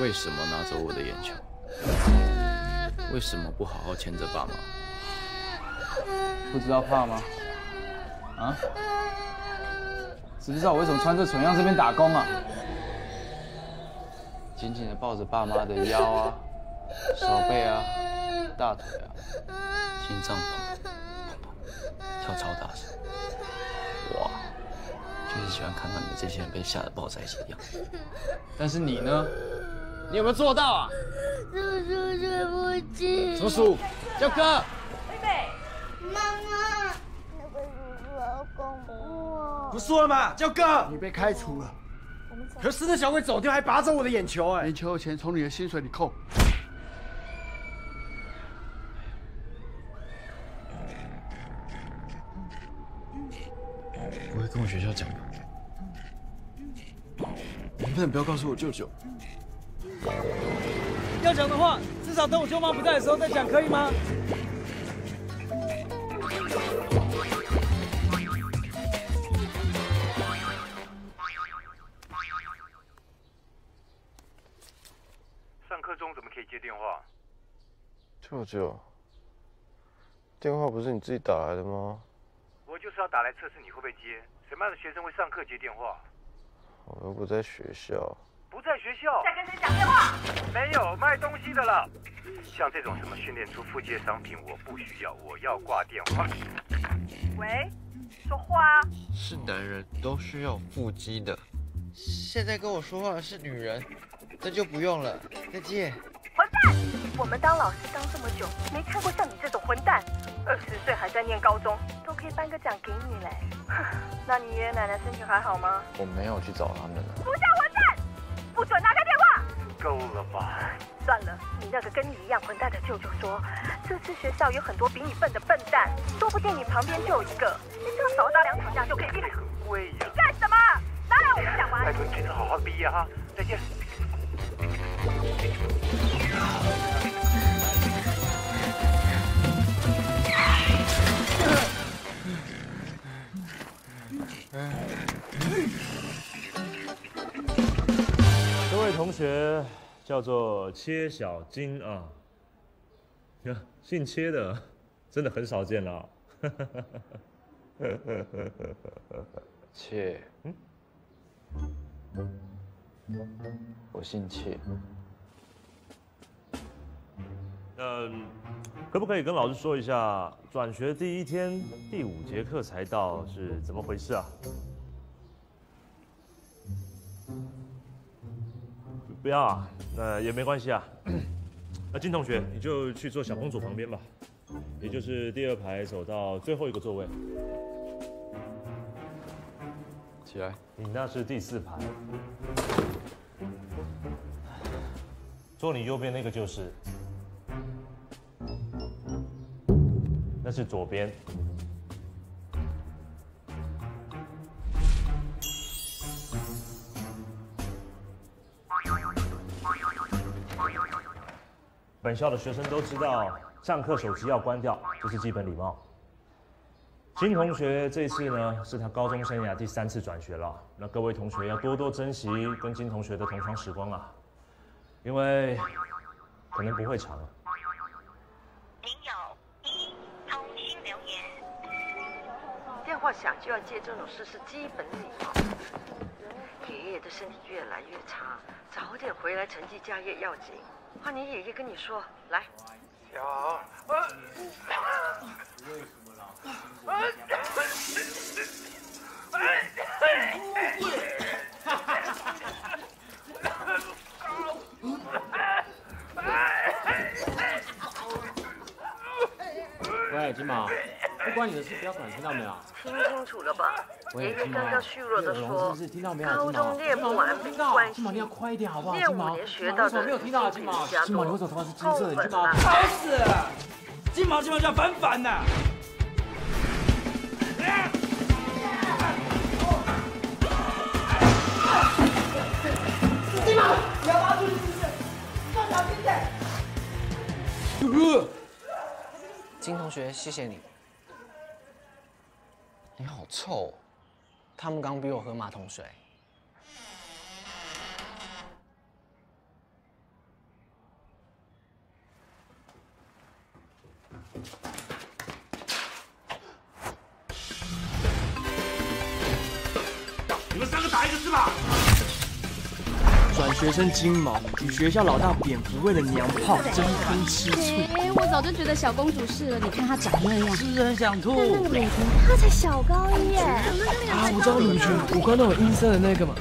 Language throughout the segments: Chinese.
为什么拿走我的眼球？为什么不好好牵着爸妈？不知道怕吗？啊？知不知道我为什么穿这蠢样这边打工啊？紧紧的抱着爸妈的腰啊、手背啊、大腿啊，心脏砰砰砰砰跳超大声，哇！就是喜欢看到你们这些人被吓得抱在一起的样子。但是你呢？你有没有做到啊？叔叔，对不起。叔叔？叫哥。贝贝，妈妈，那个叔叔好恐怖哦。不说了吗？叫哥。你被开除了。可是那小鬼走掉还拔走我的眼球，哎，眼球的钱从你的薪水里扣。我会跟我学校讲的。能不能不要告诉我舅舅？要讲的话，至少等我舅妈不在的时候再讲，可以吗？上课中怎么可以接电话？舅舅，电话不是你自己打来的吗？我就是要打来测试你会不会接。什么样的学生会上课接电话？我又不在学校。不在学校？在跟谁讲电话？没有卖东西的了。像这种什么训练出腹肌的商品，我不需要，我要挂电话。喂，说话。是男人都需要腹肌的。现在跟我说话的是女人，那就不用了。再见。混蛋！我们当老师当这么久，没看过像你这种混蛋。二十岁还在念高中，都可以颁个奖给你嘞。那你爷爷奶奶身体还好吗？我没有去找他们了。不像混蛋！不准拿开电话！够了吧？算了，你那个跟你一样混蛋的舅舅说，这次学校有很多比你笨的笨蛋，说不定你旁边就有一个，你只要少打两场架就可以变。很贵呀！你干什么？拿来我们讲完。拜托你这次好好毕业哈，再见。这同学叫做切小金啊，呀，姓切的真的很少见了。切，嗯，我姓切。嗯，可不可以跟老师说一下，转学第一天第五节课才到是怎么回事啊？不要啊，那也没关系啊。那金同学，你就去坐小公主旁边吧，也就是第二排走到最后一个座位。起来，你那是第四排，坐你右边那个就是，那是左边。本校的学生都知道，上课手机要关掉，这是基本礼貌。金同学这次呢，是他高中生涯第三次转学了。那各位同学要多多珍惜跟金同学的同窗时光啊，因为可能不会长了。您有一通新留言。电话响就要接，这种事是基本礼貌。爷爷的身体越来越差，早点回来成绩家业要紧。换你爷爷跟你说，来。小，喂，金毛，不关你的事，不要管，听到没有？听清楚了吧？爷爷刚刚虚弱的叶说是不是听到没有？高中练不完没金毛关系金毛，你要快一点好不好？练金毛，五年学到的为什么没有听到啊？金毛，金毛，你多为什么头发是金色的？金毛，后吵死了！金毛金毛叫反反呐！金毛，你要挖出去试试，放小心点。金同学，谢谢你。你好臭他们刚逼我喝马桶水。你们三个打一个是吧？转学生金毛与学校老大蝙蝠为了娘炮争风吃醋。哎，我早就觉得小公主是了，你看她长那样，是不是很想吐？那个美婷，她才小高一耶。啊，我知道鲁迅五官都有阴森的那个嘛。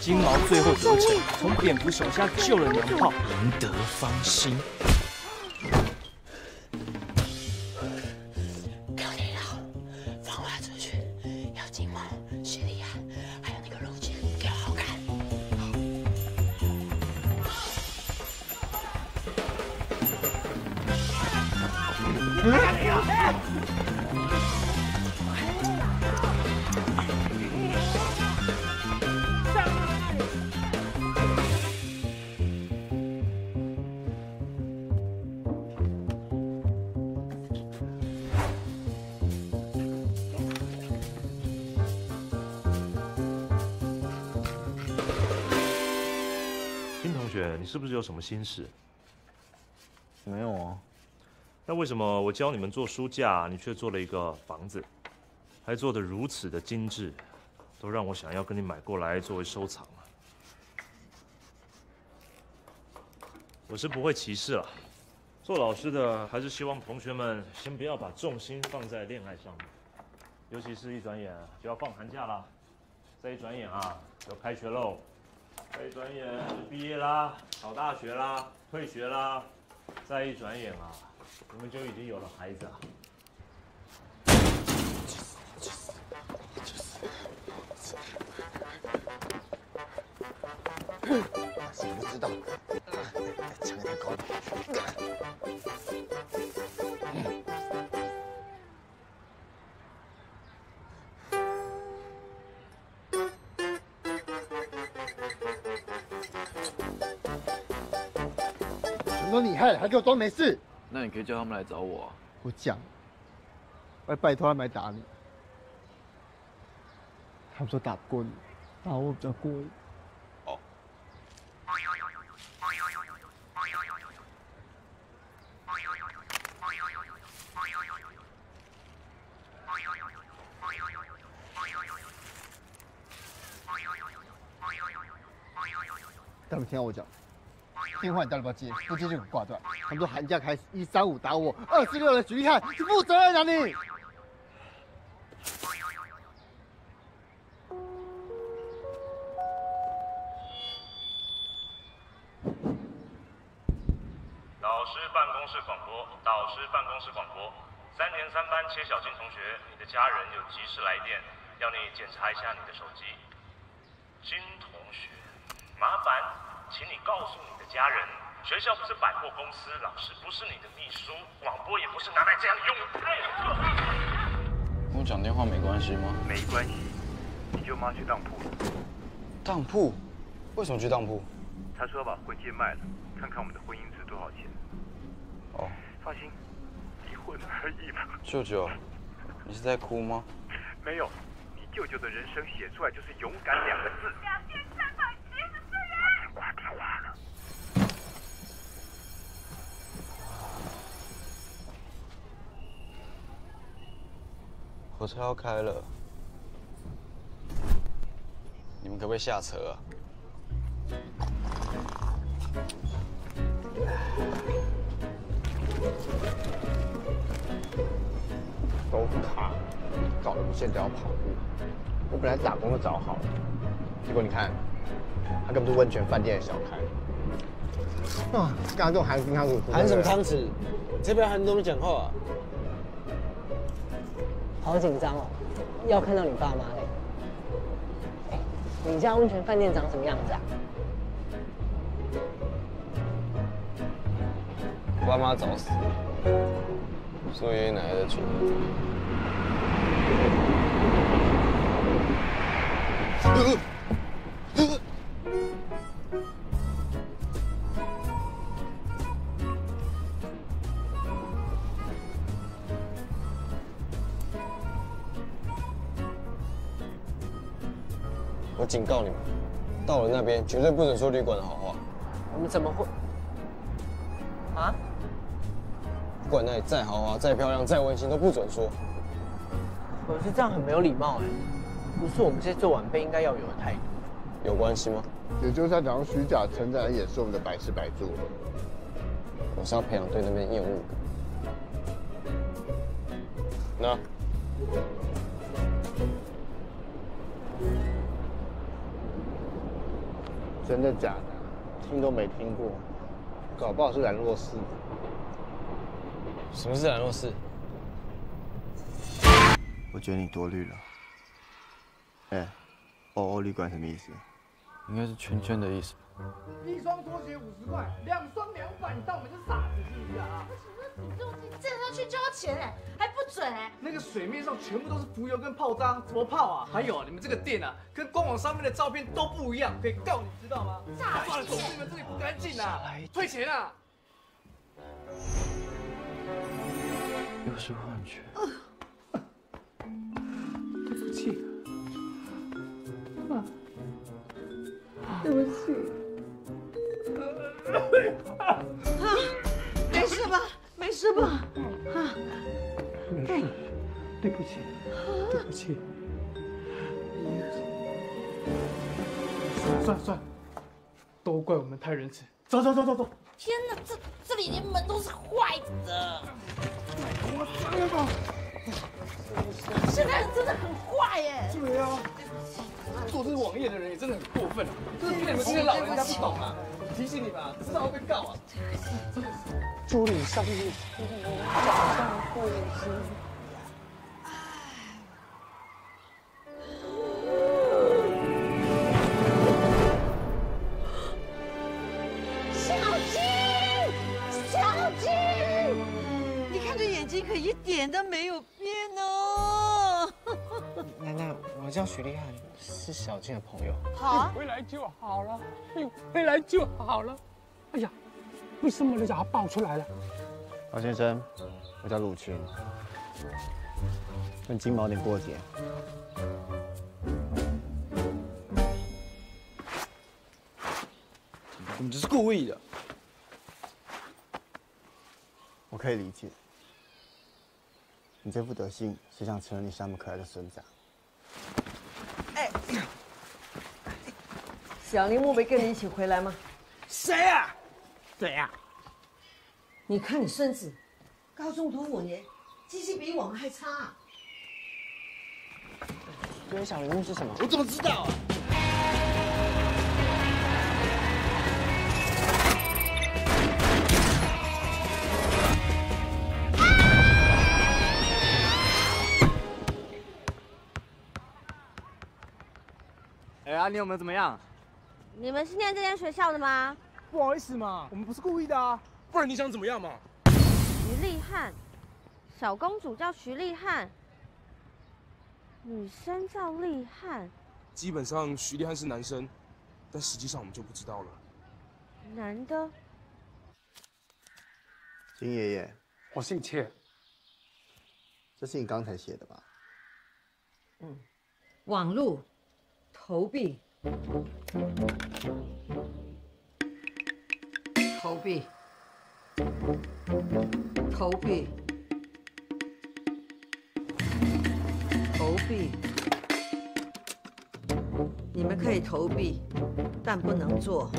金毛最后得逞，从蝙蝠手下救了娘炮，赢得芳心。你是不是有什么心事？没有啊。那为什么我教你们做书架，你却做了一个房子，还做得如此的精致，都让我想要跟你买过来作为收藏了。我是不会歧视了，做老师的还是希望同学们先不要把重心放在恋爱上面，尤其是一转眼就要放寒假了，再一转眼啊就要开学喽，再一转眼就毕业啦，考大学啦，退学啦，再一转眼啊。你们就已经有了孩子啊！谁不知道？抢太高你害的，还给我装没事。那你可以叫他们来找我啊。我讲，我拜托他们来打你。他们说打不过你，打我比较过瘾。哦。他们听到我讲，电话你到底不要接？不接就挂断。他们说寒假开始一三五打我，二四六的举例看，你负责任啊你！老师办公室广播，导师办公室广播。三年三班切小金同学，你的家人有急事来电，要你检查一下你的手机。金同学，麻烦，请你告诉你的家人，学校不是百货公司，老师不是你的秘书，广播也不是拿来这样用的。跟我讲电话没关系吗？没关系，你舅妈去当铺了。当铺？为什么去当铺？她说要把婚戒卖了，看看我们的婚姻值多少钱。哦，放心，离婚而已嘛。舅舅，你是在哭吗？没有，你舅舅的人生写出来就是勇敢两个字。两千三百七十四元。挂电话了。火车要开了，你们可不可以下车啊？都卡，搞得我现在要跑路。我本来打工都找好了，结果你看，他根本是温泉饭店的小开。啊，刚刚这种含金汤匙，含什么汤匙？这边含东讲话、啊。好紧张哦，要看到你爸妈嘞。你家温泉饭店长什么样子啊？我爸妈早死了，所以爷爷奶奶在住。我警告你们，到了那边绝对不准说旅馆的好话。我们怎么会？啊？不管那里再豪华、再漂亮、再温馨，都不准说。可是这样很没有礼貌哎。不是我们这些做晚辈应该要有的态度。有关系吗？也就是他讲用虚假成长也是我们的白吃白做。我是要培养对那边厌恶感。那真的假的？听都没听过，搞不好是兰若寺。什么是兰若寺？我觉得你多虑了。哎，哦哦旅馆什么意思？应该是圈圈的意思吧？一双拖鞋五十块，两双两百，你当我们是傻子是不是啊？这上去就要钱哎，还不准哎！那个水面上全部都是浮油跟泡渣，怎么泡啊？还有啊，你们这个店啊，跟官网上面的照片都不一样，可以告你知道吗？诈算了，总是你们这里不干净啊！退钱啊！又是幻觉。对不起。对不起。没事吧？没事吧？啊，没事，对不起，对不起。算了算了，都怪我们太仁慈。走走走走走。天哪，这这里连门都是坏的。夸张了吧？现在人真的很坏耶。对啊。做这个网页的人也真的很过分啊！就是骗你们这些老人家不懂啊！提醒你们啊，迟早会被告啊！朱理上路，早上会心。小金，小金，你看这眼睛可一点都没有变哦。奶奶，我叫许立汉，是小静的朋友。好，回来就好了，你回来就好了。哎呀，为什么你把他抱出来了？老先生，我叫鲁群，跟金毛有点过节。我们这是故意的。我可以理解，你这副德性，谁想成了你那么可爱的孙子啊？哎，小铃木没跟你一起回来吗？谁啊？谁啊？你看你孙子，高中读五年，记性比我们还差。追小铃木是什么？我怎么知道啊？哎呀，你有没有怎么样？你们是念这间学校的吗？不好意思嘛，我们不是故意的啊，不然你想怎么样嘛？徐立汉，小公主叫徐立汉，女生叫立汉，基本上徐立汉是男生，但实际上我们就不知道了。男的。金爷爷，我姓切。这是你刚才写的吧？嗯，网路，投币，投币，投币，投币。你们可以投币，但不能做。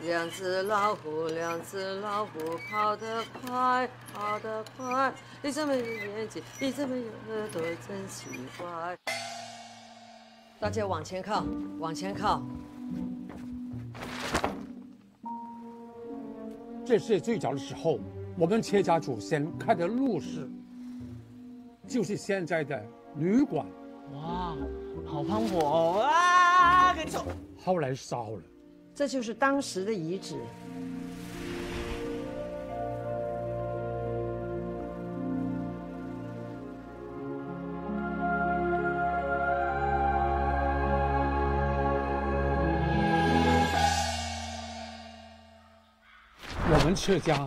两只老虎，两只老虎，跑得快，跑得快。你这么有眼睛，你这么有耳朵，真奇怪。大家往前靠，往前靠。这是最早的时候，我们切家祖先开的路是，就是现在的旅馆。哇，好磅礴哦！啊，赶紧走。后来烧了。这就是当时的遗址。我们车家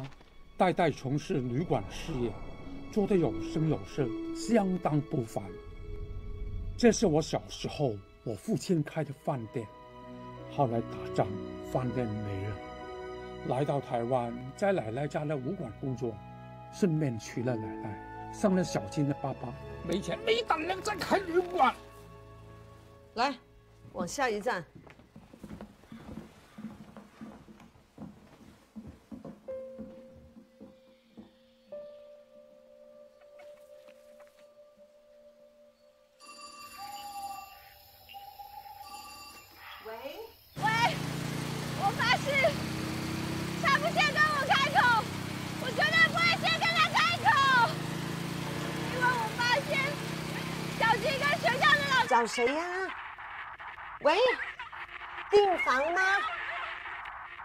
代代从事旅馆事业，做得有声有色，相当不凡。这是我小时候我父亲开的饭店。后来打仗，饭店没了，来到台湾，在奶奶家的武馆工作，顺便娶了奶奶。伤了小金的爸爸，没钱没胆量再开旅馆。来，往下一站。找谁呀、喂，订房吗？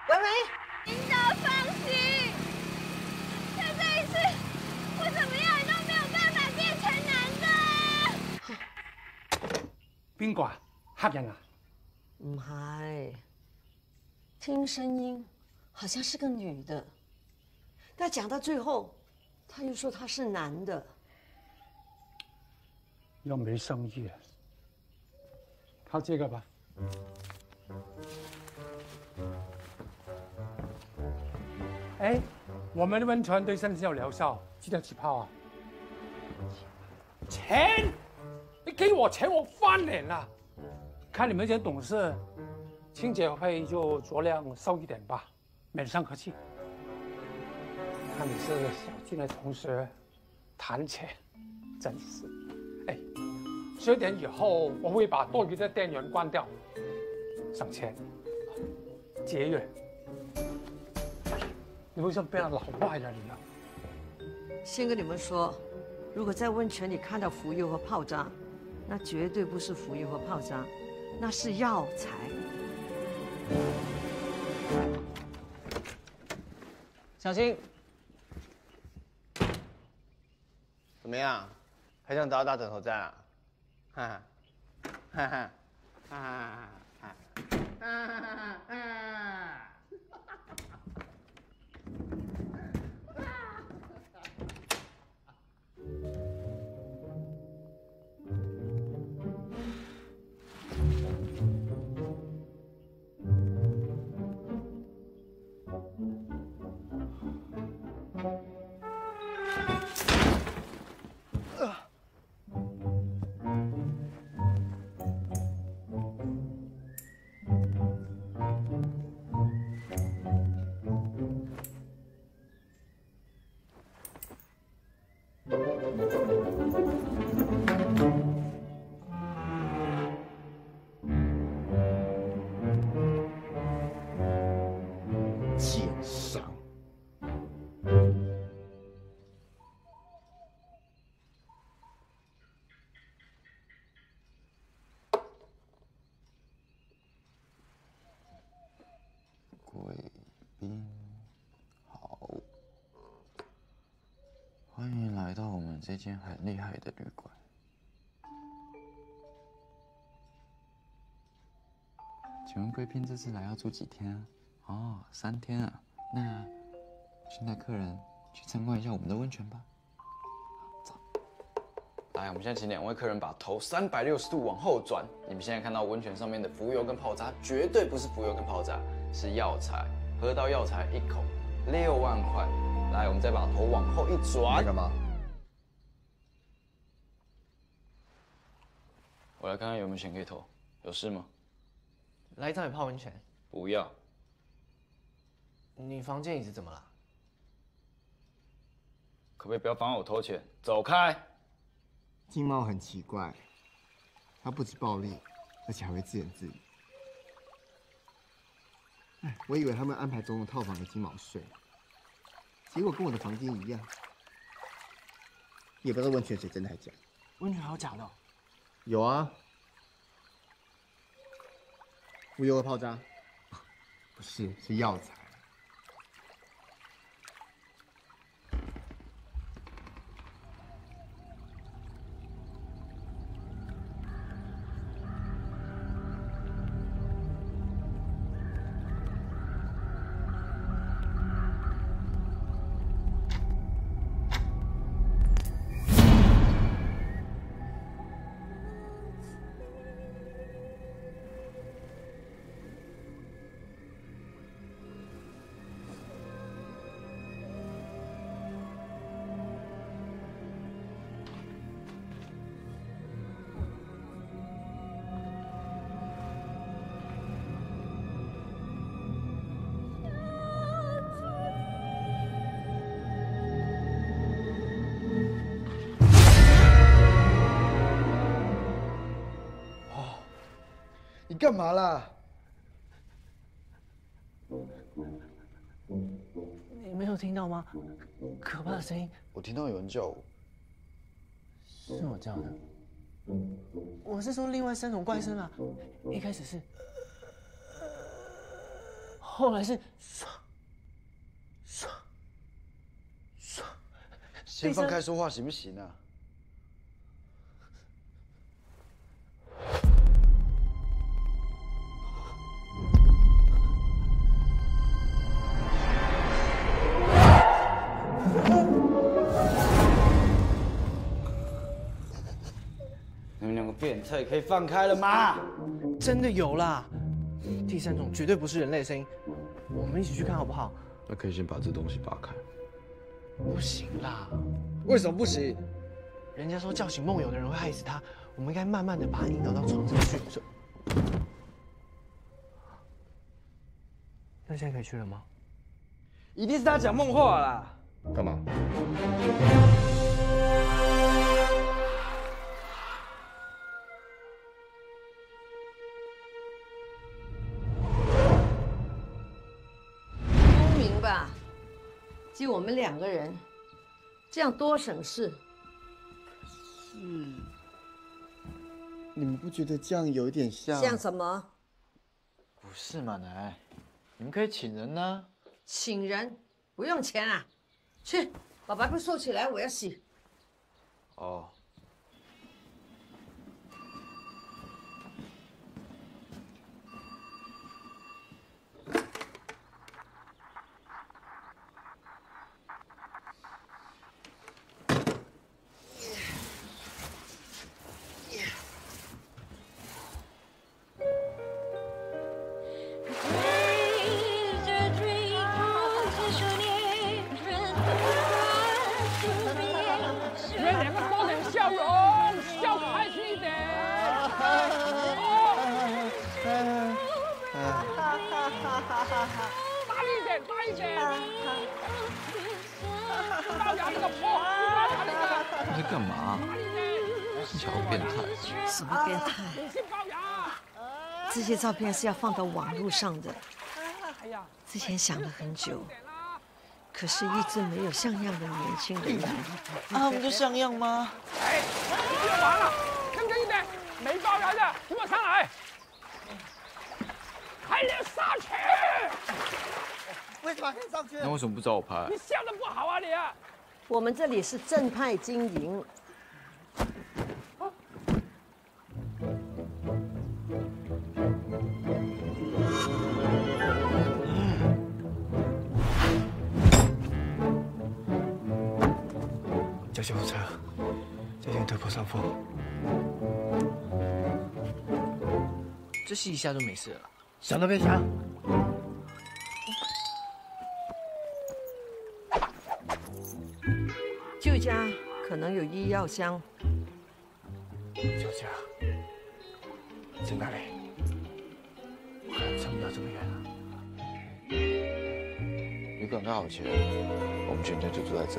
喂喂，领导放心，在这一次，我怎么样都没有办法变成男的。邊個啊？黑人啊？唔係，聽聲音好像是個女的，但講到最後，他又說他是男的。又沒生意。靠这个吧。哎，我们的温泉对身体有疗效，记得起泡啊！钱，你给我钱，我翻脸了。看你們這些董事，清洁费就酌量收一点吧，免伤和气。看你是小進的同学，谈钱真是。哎，十点以后我会把多余的电源关掉，省钱，节约。你为什麼變得老外了你啊？先跟你们说，如果在温泉里看到浮油和泡渣，那绝对不是浮油和泡渣，那是药材。小心！怎么样？还想打打枕头战啊？哈哈，哈哈，哈哈哈哈哈哈！奸好，欢迎来到我们这间很厉害的旅馆。请问贵宾这次来要住几天啊？哦，三天啊。那先带客人去参观一下我们的温泉吧。走。来，我们现在请两位客人把头三百六十度往后转。你们现在看到温泉上面的浮油跟泡渣，绝对不是浮油跟泡渣，是药材。喝到药材一口六万块。来，我们再把头往后一转。干嘛？我来看看有没有钱可以投。有事吗？来找你泡温泉。不要。你房间椅子怎么了？可不可以不要妨碍我偷钱？走开！金猫很奇怪，它不止暴力，而且还会自言自语。哎，我以为他们安排总统套房的金毛睡，结果跟我的房间一样。也不知道温泉水真的还假的。温泉还有假的哦、有啊，浮油和泡渣，不是，是药材。干嘛啦？你没有听到吗？可怕的声音，我听到有人叫我，是我叫的。我是说另外三种怪声啊，一开始是，后来是唰唰唰，先放开说话行不行啊？变态，可以放开了吗？真的有啦！第三种绝对不是人类声音，我们一起去看好不好？那可以先把这东西拔开。不行啦，为什么不行？人家说叫醒梦游的人会害死他，我们应该慢慢的把他引导到床上去。是那现在可以去了吗？一定是他讲梦话啦！干嘛？就我们两个人，这样多省事。嗯，你们不觉得这样有一点像？像什么？不是嘛，奶，你们可以请人呢、请人不用钱啊？去，把白布收起来，我要洗。哦，瞧变态。什么变态？这些照片是要放到网络上的。之前想了很久，可是一直没有像样的年轻人来。啊，我们就像样吗？哎，别玩了，认真一点，没龅牙的给我上来，还能上去？为什么可以上去？那为什么不找我拍？你笑的不好啊你啊！我们这里是正派经营。叫救护车，这边得破伤风，这吸一下就没事了。想都别想。旧家可能有医药箱，救家在哪里？我看撑不了这么远啊。旅馆刚好钱，我们全家就住在这。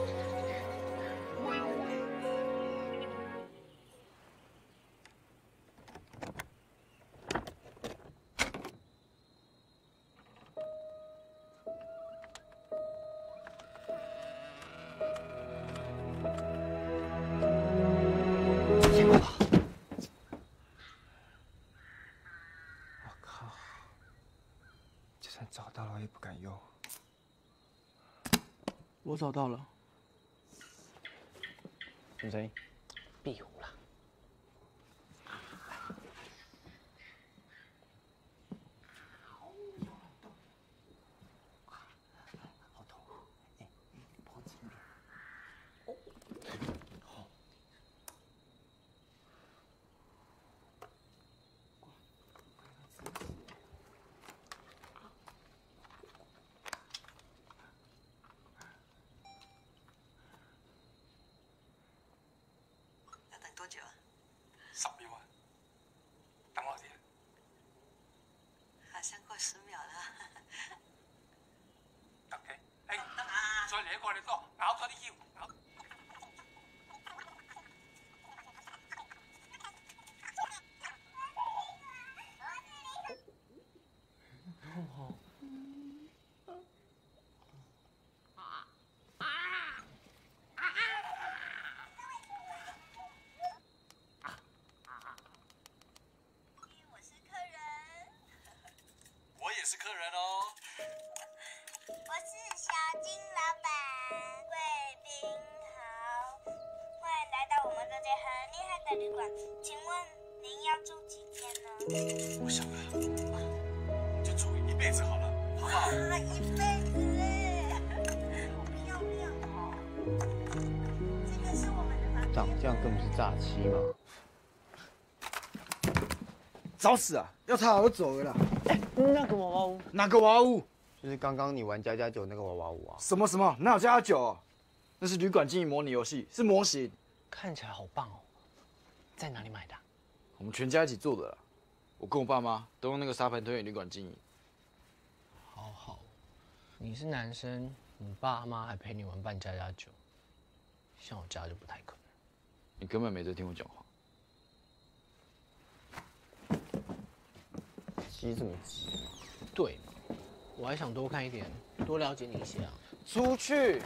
我找到了。什么声音？壁虎啦！好痛！哎，脖子这边。哦，好。要等多久啊？十秒啊，等我先。十秒了。OK，哎，再嚟過嚟多，咬咗啲腰。我想了，就住一辈子好了，好不好？啊，一辈子哎，好漂亮哦！这个是我们的房长这样更不是诈欺嘛？找死啊！要他我走了啦。那个娃娃屋，哪个娃娃屋？就是刚刚你玩家家酒那个娃娃屋啊。什么什么？哪有家家酒？那是旅馆经营模拟游戏，是模型。看起来好棒哦，在哪里买的？我们全家一起做的啦。我跟我爸妈都用那个沙盘推演旅馆经营。好好，你是男生，你爸妈还陪你玩扮家家酒，像我家就不太可能。你根本没在听我讲话。急什么急？对，我还想多看一点，多了解你一些啊。出去。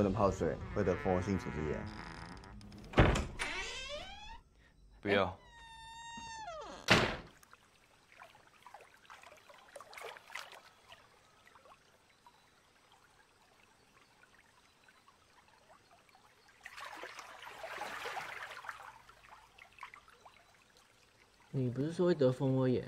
不能泡水，会得蜂窝性组织炎。不要。你不是说会得蜂窝炎？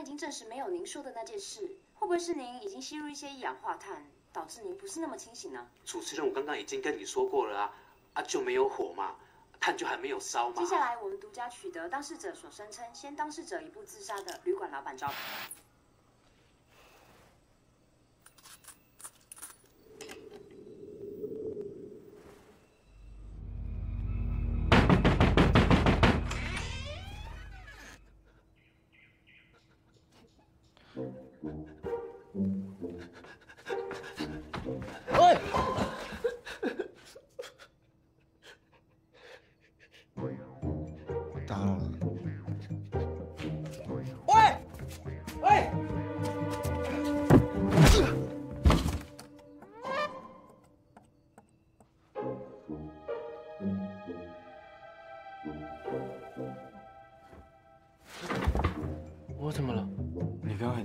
已经证实没有您说的那件事，会不会是您已经吸入一些一氧化碳，导致您不是那么清醒呢？主持人，我刚刚已经跟你说过了啊，啊就没有火嘛，炭就还没有烧嘛接。下来我们独家取得当事者所声称先当事者一步自杀的旅馆老板照片。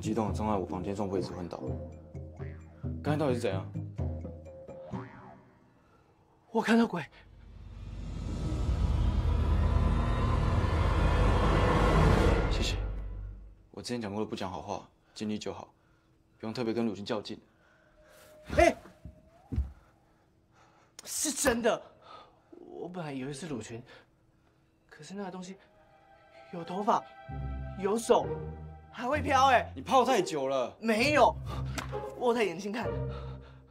激动的冲在我房间撞位置昏倒。刚才到底是怎样？我看到鬼。谢谢。我之前讲过的不讲好话，尽力就好，不用特别跟鲁迅较劲。哎，是真的。我本来以为是鲁群，可是那个东西有头发，有手，还会飘。哎，你泡太久了。没有，我戴眼镜看。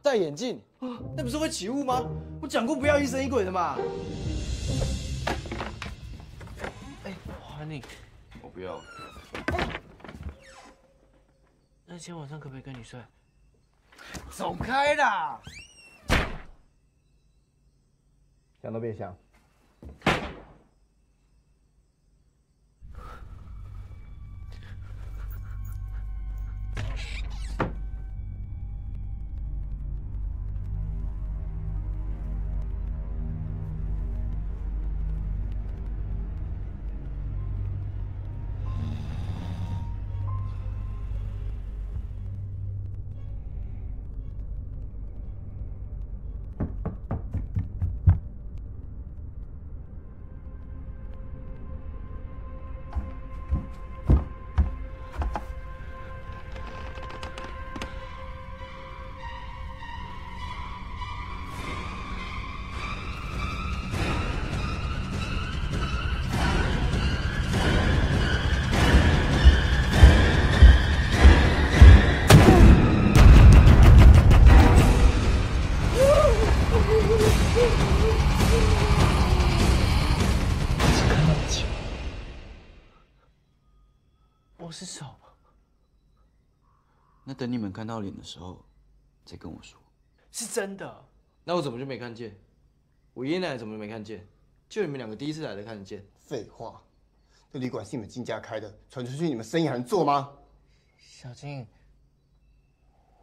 戴眼镜？那不是会起雾吗？我讲过不要疑神疑鬼的嘛。哎，我还你。我不要。那今天晚上可不可以跟你睡？走开啦！想都别想。那等你们看到脸的时候，再跟我说。是真的。那我怎么就没看见？我爷爷奶奶怎么没看见？就你们两个第一次来的看得见。废话，这旅馆是你们金家开的，传出去你们生意还能做吗？小金，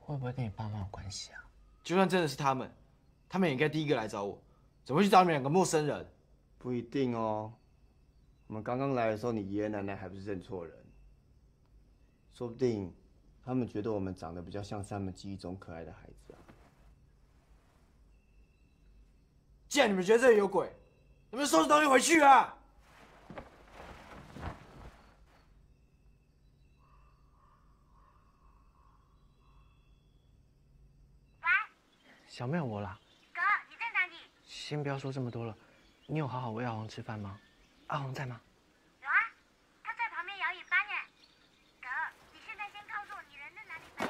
会不会跟你爸妈有关系啊？就算真的是他们，他们也应该第一个来找我，怎么会去找你们两个陌生人？不一定哦。我们刚刚来的时候，你爷爷奶奶还不是认错人？说不定他们觉得我们长得比较像是他们记忆中可爱的孩子啊。既然你们觉得这里有鬼，你们收拾东西回去啊！小妹，我啦。哥，你在哪里？先不要说这么多了，你有好好喂阿红吃饭吗？阿红在吗？有啊，他在旁边摇尾巴呢。哥，你现在先告诉我你人在哪里吧。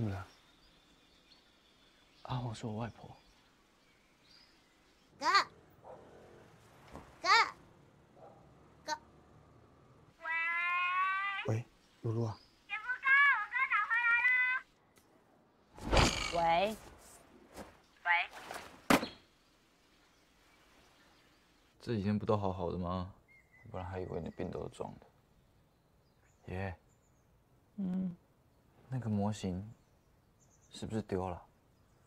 怎么了？阿黄是我外婆。哥，哥，哥，喂，露露啊，喂，喂，这几天不都好好的吗？不然还以为你病都是装的。爷，嗯，那个模型是不是丢了？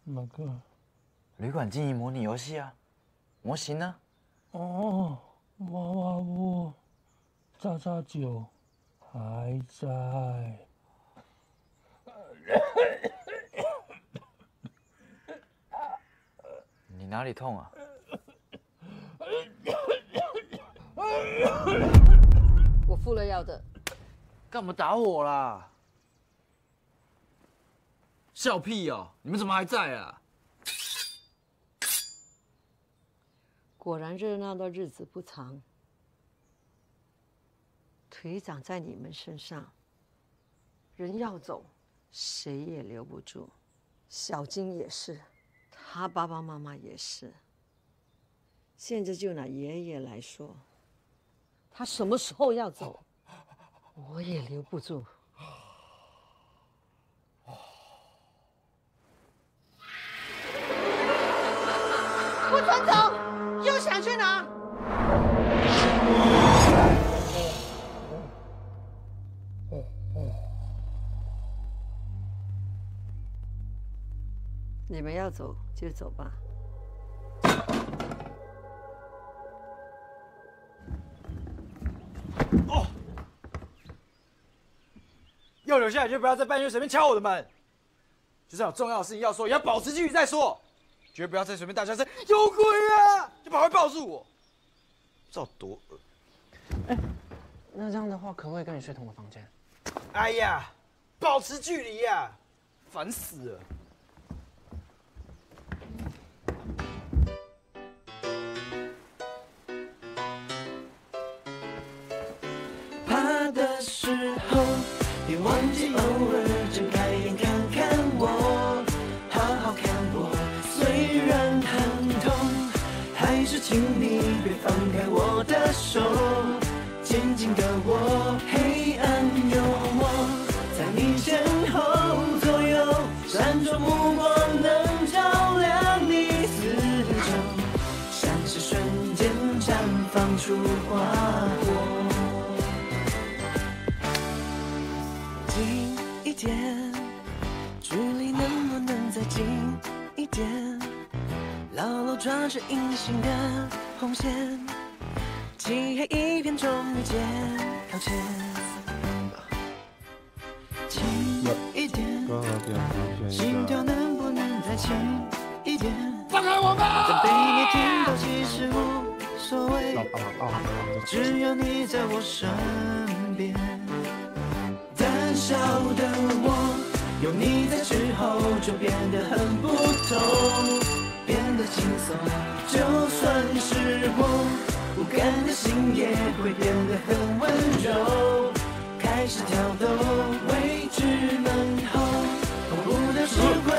哪个？旅馆经营模拟游戏啊，模型呢？哦，娃娃屋，炸炸酒还在。你哪里痛啊？我付了药的。干嘛打我啦？笑屁哦！你们怎么还在啊？果然热闹的日子不长，腿长在你们身上，人要走，谁也留不住。小金也是，他爸爸妈妈也是。现在就拿爷爷来说，他什么时候要走，我也留不住。不准走！又想去哪？你们要走就走吧。哦，要留下来就不要在半夜随便敲我的门。就算有重要的事情要说，也要保持距离再说，绝不要再随便大叫声“有鬼啊”就跑来抱住我，不知道多恶。那这样的话，可不可以跟你睡同个房间？哎呀，保持距离呀，烦死了。放出花火。近一点，距离能不能再近一点？牢牢抓着隐形的红线，漆黑一片，终于见靠前。轻一点，心跳能不能再轻一点？放开我吧！但被你听到其实无所谓，只要你在我身边。胆小的我，有你在之后就变得很不同，变得轻松。就算是我，不甘的心也会变得很温柔，开始跳动，未知门后，恐怖的事会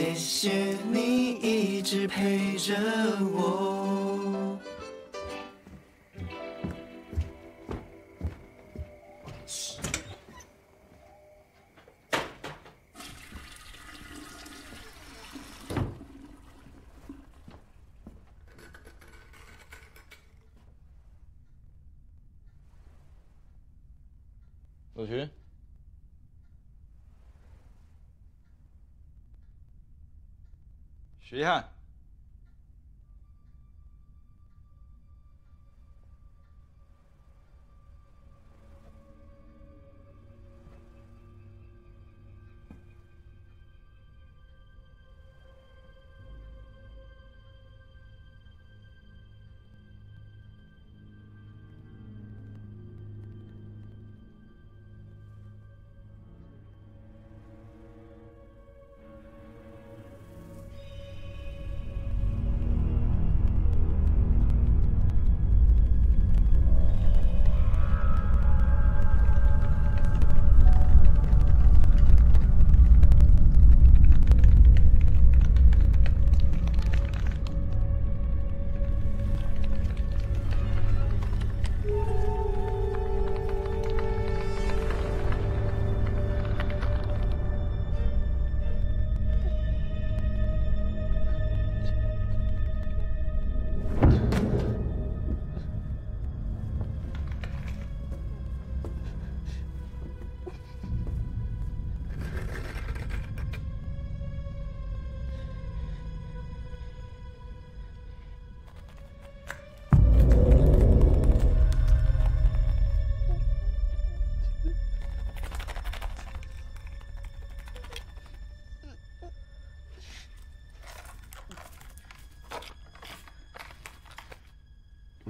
谢谢你一直陪着我。鲁群，徐一汉，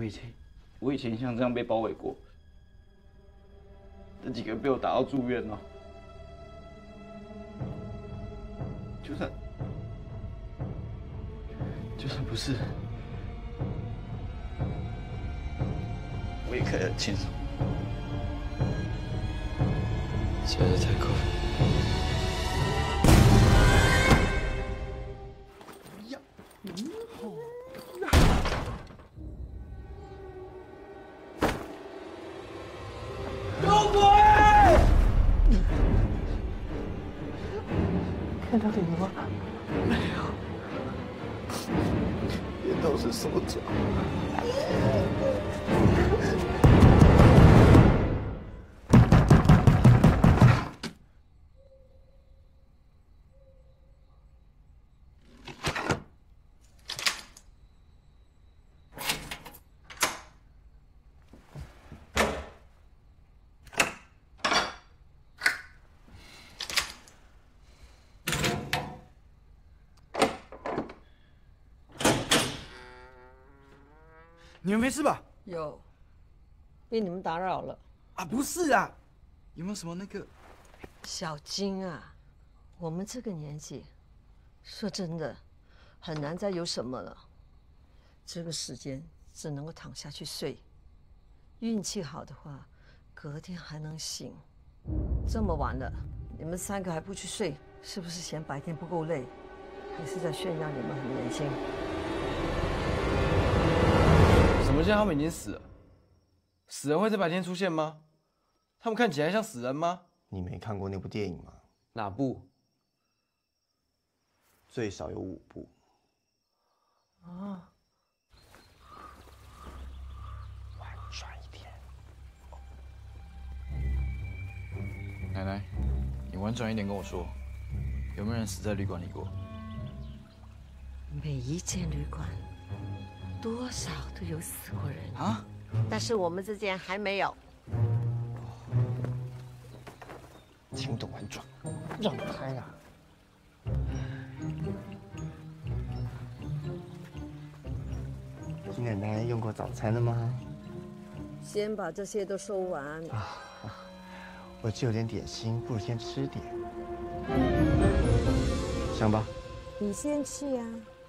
我以前，我以前像这样被包围过，这几个被我打到住院了。就算，就算不是，我也可以很轻松。现在太快。有你们没事吧？有，被你们打扰了。啊，不是啊，有没有什么那个？小金啊，我们这个年纪，说真的，很难再有什么了。这个时间只能够躺下去睡，运气好的话，隔天还能醒。这么晚了，你们三个还不去睡，是不是嫌白天不够累，还是在炫耀你们很年轻？什么叫他们已经死了？死人会在白天出现吗？他们看起来像死人吗？你没看过那部电影吗？哪部？最少有五部。啊，婉转一点。奶奶，你婉转一点跟我说，有没有人死在旅馆里过？每一间旅馆多少都有死过人啊，但是我们这间还没有。听不懂婉转，让开啊！金奶奶用过早餐了吗？先把这些都收完。我只有点点心，不如先吃点。香吧？你先去呀、干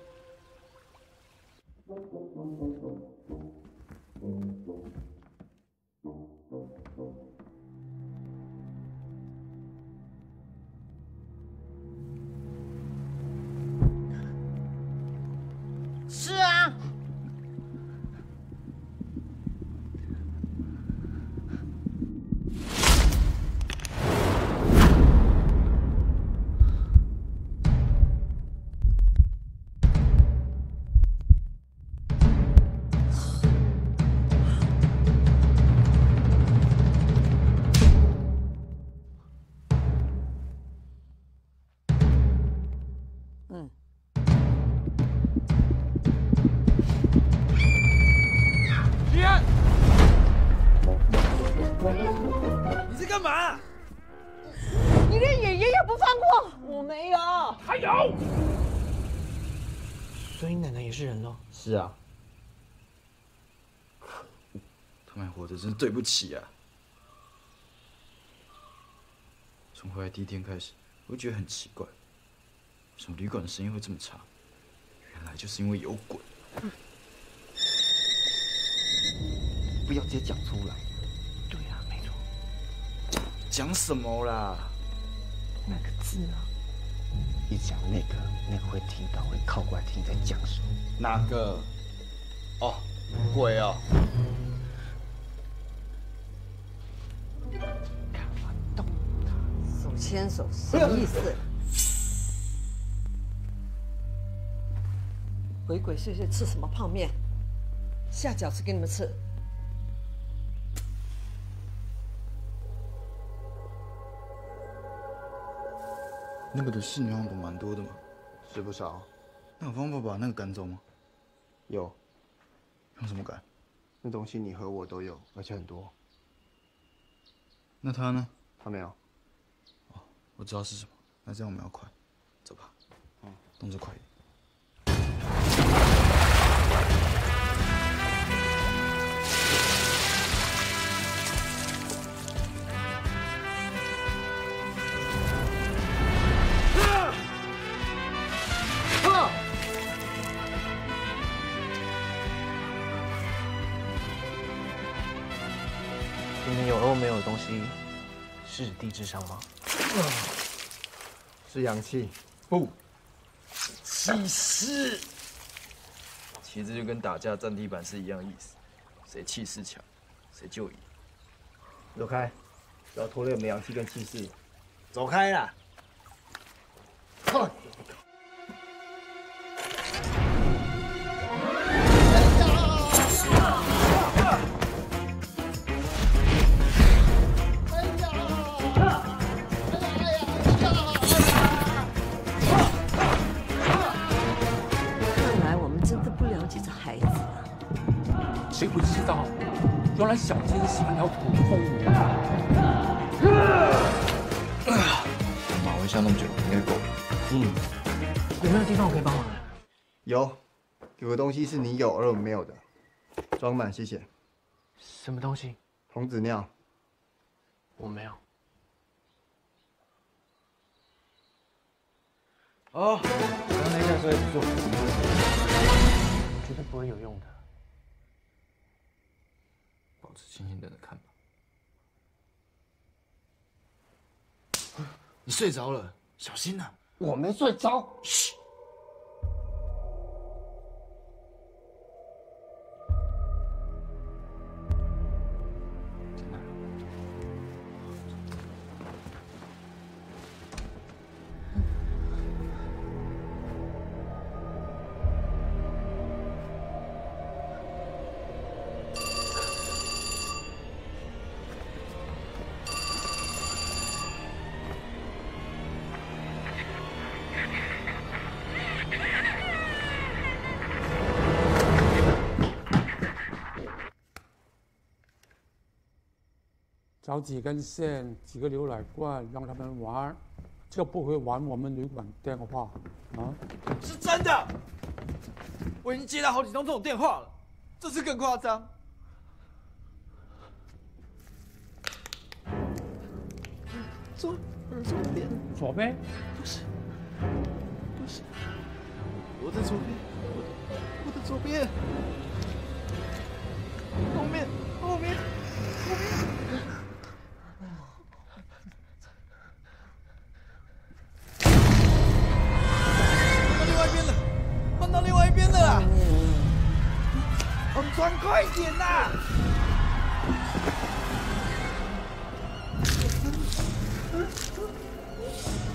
对不起啊！从回来第一天开始，我就觉得很奇怪，为什么旅馆的声音会这么差？原来就是因为有鬼。不要直接讲出来。对呀、没错。讲什么啦？那个字啊，一讲那个，那个会听到，会靠过来听你在讲什么。哪个？哦，鬼哦。牵手什么意思？鬼鬼祟祟吃什么泡面？下饺子给你们吃。那个的侍女好像不蛮多的嘛，是不少。那有方法把那个赶走吗？有。用什么赶？那东西你和我都有，而且很多。那他呢？他没有。哦，我知道是什么。那这样我们要快，走吧。嗯，动作快一点。里面有欧没有的东西，是地质上吗？是氧气。不，气势。其实就跟打架占地板是一样意思，谁气势强，谁就赢。走开，不要拖累我们阳气跟气势。走开啦！看道？原来小金喜欢条土风舞。马回下那么久，应该够了。嗯，有没有地方我可以帮忙？有，有个东西是你有而我没有的，装满，谢谢。什么东西？童子尿。我没有。哦，刚才那件事不做，绝对不会有用的。保持清醒，等着看吧。你睡着了，小心呐、我没睡着。嘘。几根线，几个牛奶罐，让他们玩，就不会玩我们旅馆电话啊！是真的，我已经接到好几通这种电话了，这次更夸张。左左边，左边，不是，不是，我的左边，我的我的左边，后面后面后面。快点呐！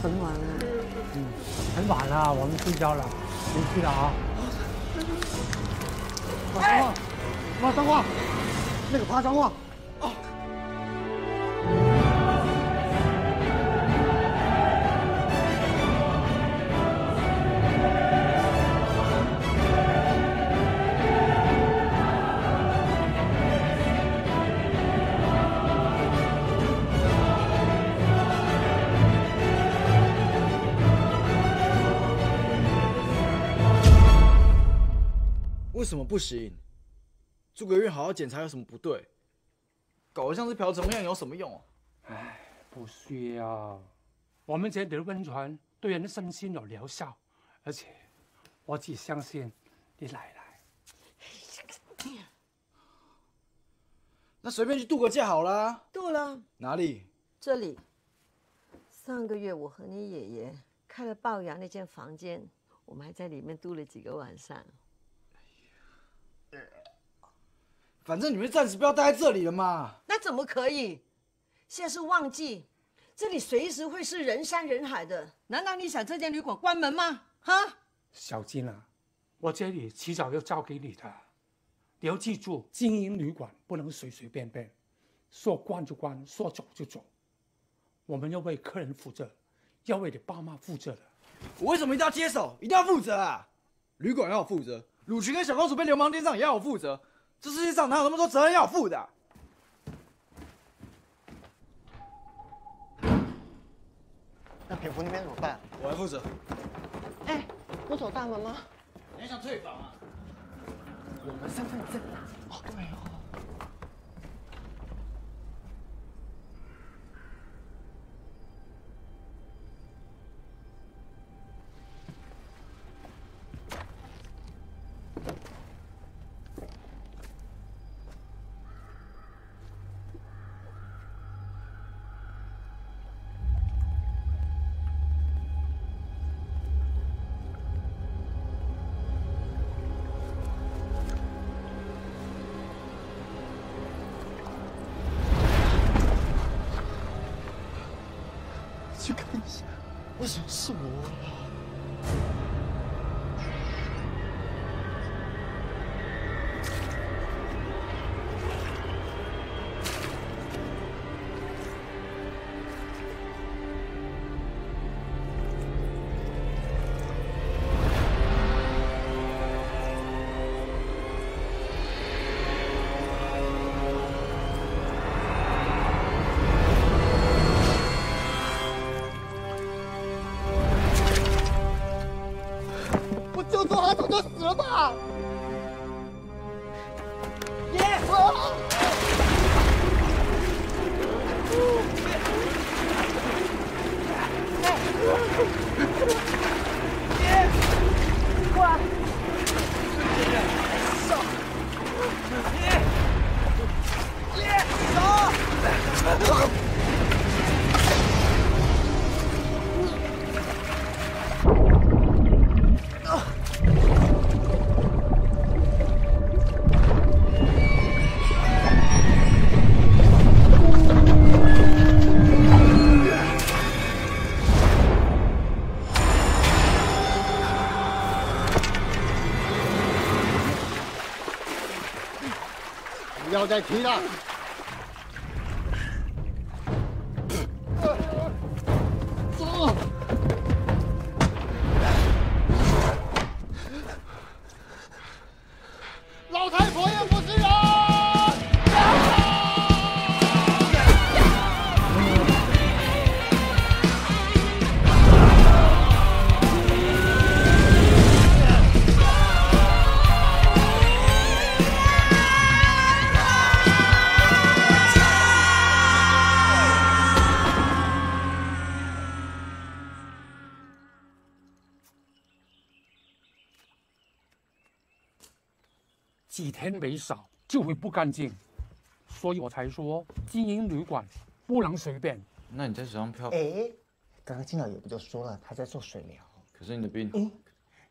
很晚了。嗯，很晚了，我们睡觉了，回去了啊。哎，骂脏话，那个怕脏话。什么不行？住个院好好检查有什么不对？搞得像是瓢虫一样有什么用？哎，不需要。我们这里的温泉对人的身心有疗效，而且我只相信你奶奶。那随便去度个假好了。度了，哪里？这里。上个月我和你爷爷开了龅牙那间房间，我们还在里面度了几个晚上。反正你们暂时不要待在这里了嘛。那怎么可以？现在是旺季，这里随时会是人山人海的。难道你想这间旅馆关门吗？哈？小金啊，我这里迟早要交给你的，你要记住，经营旅馆不能随随便便，说关就关，说走就走。我们要为客人负责，要为你爸妈负责的。我为什么一定要接手？一定要负责啊！旅馆要我负责，鲁群跟小公主被流氓盯上也要我负责。这世界上哪有那么多责任要我负的？那蝙蝠那边怎么办？我来负责。哎，不走大门吗？你还想退房啊？我们身份证。哦，对哦。救救他，早就死了吧！爷，爷，过来！上！爷，爷，走！再提了。不干净，所以我才说经营旅馆不能随便。那你在手上漂，哎，刚刚金老爷不就说了，他在做水疗，可是你的病，嗯，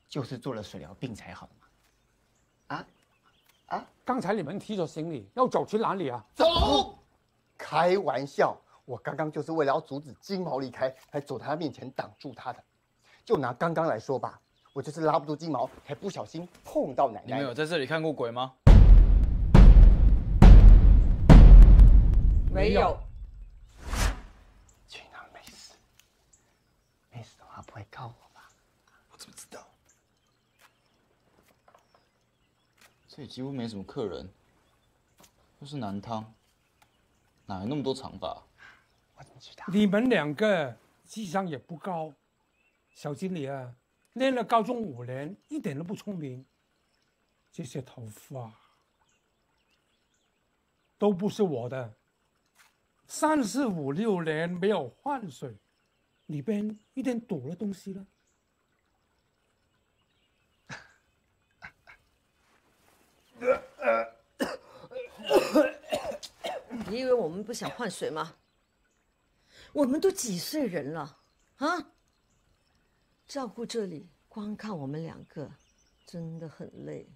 就是做了水疗，病才好嘛。啊啊！刚才你们提着行李要走去哪里啊？走！开玩笑，我刚刚就是为了要阻止金毛离开，才走到他面前挡住他的。就拿刚刚来说吧，我就是拉不住金毛，才不小心碰到奶奶。你们有在这里看过鬼吗？没有。金狼没死，没死的话不会告我吧？我怎么知道？这里几乎没什么客人，又是男汤，哪来那么多长发？我怎么知道？你们两个智商也不高，小经理啊，念了高中五年，一点都不聪明。这些头发都不是我的，三四五六年没有换水，里边一定堵了东西了。你以为我们不想换水吗？我们都几岁人了，啊？照顾这里，光看我们两个，真的很累。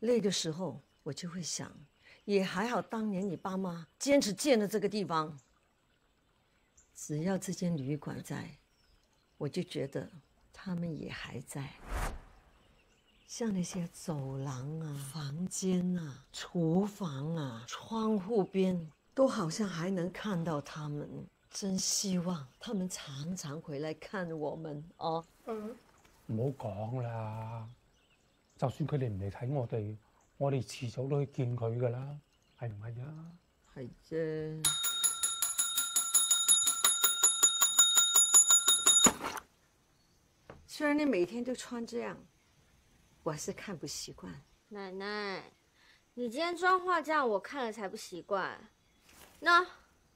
累的时候，我就会想，也还好，当年你爸妈坚持建了这个地方。只要这间旅馆在，我就觉得他们也还在。像那些走廊啊、房间啊、厨房啊、窗户边，都好像还能看到他们。真希望他们常常回来看我們哦。嗯唔好講啦，就算佢哋唔嚟睇我哋，我哋遲早都去見佢噶啦，係唔係啊？係啫。雖然你每天都穿這樣，我是看不習慣。奶奶，你今天妝化這樣，我看了才不習慣。那。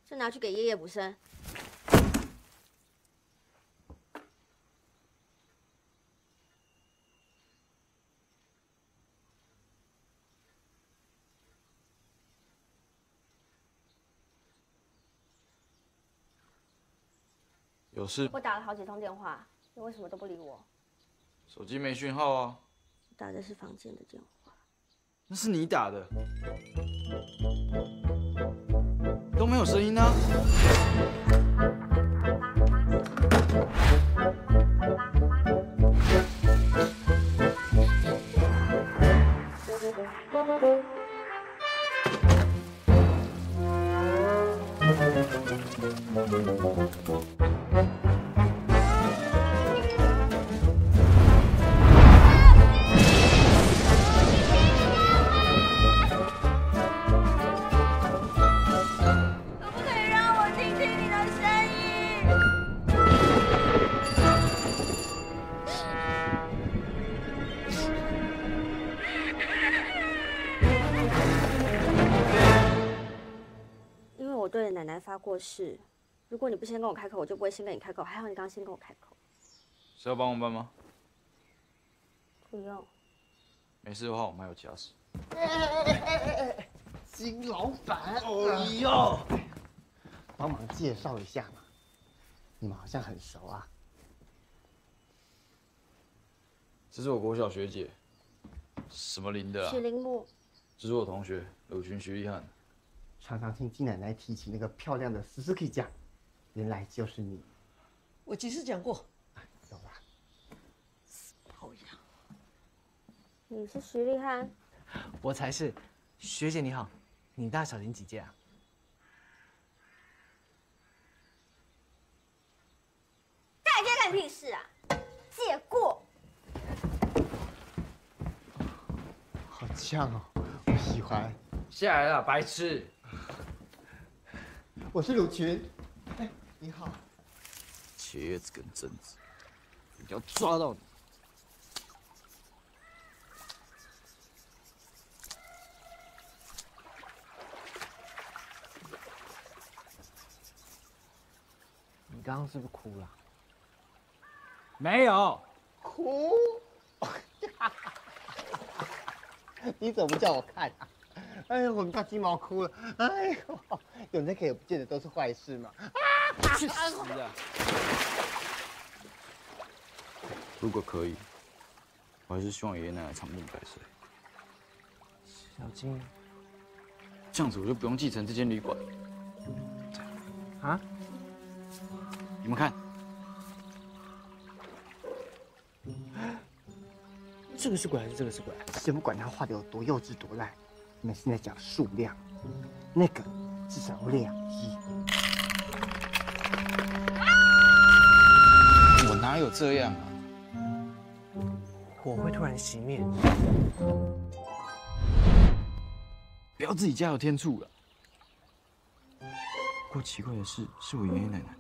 就拿去给爷爷補身。有事？我打了好几通电话，你为什么都不理我？手机没讯号啊。打的是房间的电话。那是你打的。都没有声音呢。发过誓，如果你不先跟我开口，我就不会先跟你开口。还好你刚刚先跟我开口。是要帮我办吗？不用。没事的话，我们还有其他事。金老板，哎呦，帮忙介绍一下嘛。你们好像很熟啊。这是我国小学姐，什么林的？许林木。这是我同学鲁群徐立汉。常常听金奶奶提起那个漂亮的 Suzuki 酱，原来就是你。我几次讲过，走吧？讨厌。你是徐立汉？我才是。学姐你好，你大小林几届啊？大家干屁事啊！借过。好呛哦，我喜欢。下来了，白痴。我是鲁群，哎，你好。茄子跟贞子，一定要抓到你。你刚刚是不是哭了？没有，哭。你怎么不叫我看啊？哎呦，我们家鸡毛哭了。哎呦，有那个也不见得都是坏事嘛。啊！去死啊！如果可以，我还是希望爷爷奶奶长命百岁。小金，这样子我就不用继承这间旅馆。啊？你们看，这个是鬼还是这个是鬼？先不管他画的有多幼稚多烂。你们现在讲数量，那个至少有两亿。我哪有这样啊？火会突然熄灭。不要自己家有天助了。不过奇怪的是，是我爷爷奶奶，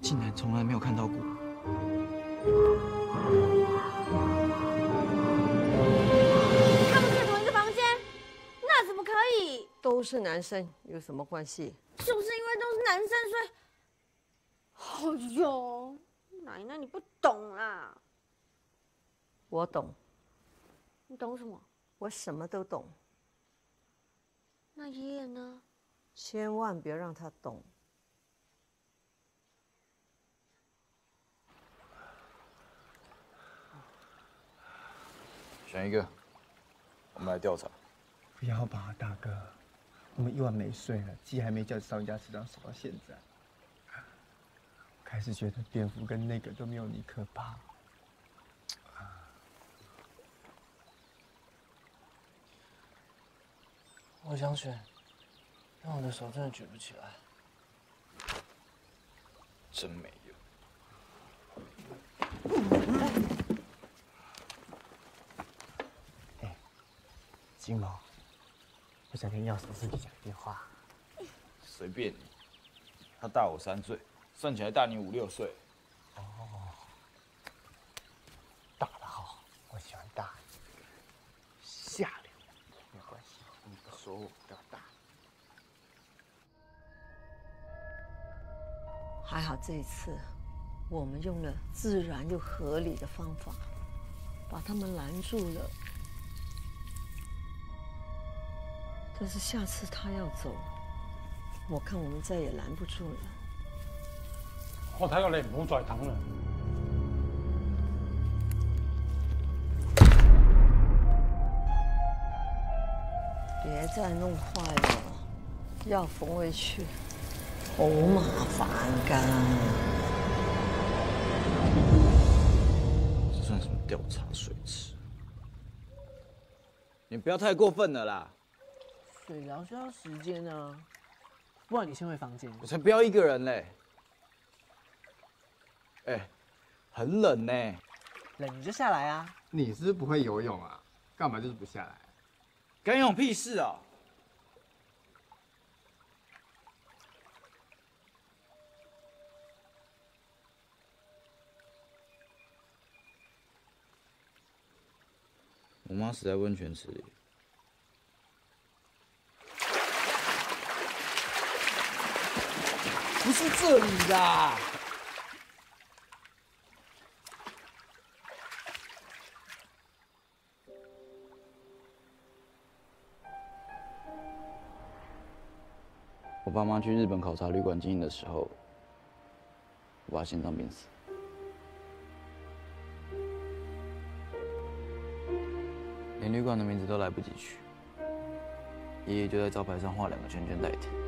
竟然从来没有看到过。都是男生有什么关系？就是因为都是男生，所以……哎呦，奶奶你不懂啦，我懂，你懂什么？我什么都懂，那爷爷呢？千万别让他懂。选一个，我们来调查。不要吧，大哥，我们一晚没睡了，鸡还没叫，上家吃到守到现在。开始觉得蝙蝠跟那个都没有你可怕。我想选，但我的手真的举不起来。真没用。金毛，我想跟钥匙自己讲电话。随便你，他大我三岁，算起来大你五六岁。哦，大的好，我喜欢大的。下流，没关系，你不说我比较大。还好这一次，我们用了自然又合理的方法，把他们拦住了。但是下次他要走，我看我们再也拦不住了。我睇下你唔好再等啦。别再弄坏了，要缝回去，好麻烦噶。这算什么调查水池？你不要太过分了啦！水疗需要时间啊，不然你先回房间。我才不要一个人嘞！哎，很冷呢。冷你就下来啊！你是不是不会游泳啊？干嘛就是不下来？干游泳屁事啊！我妈死在温泉池里。不是这里的。我爸妈去日本考察旅馆经营的时候，我爸心脏病死。连旅馆的名字都来不及取，爷爷就在招牌上画两个圈圈代替。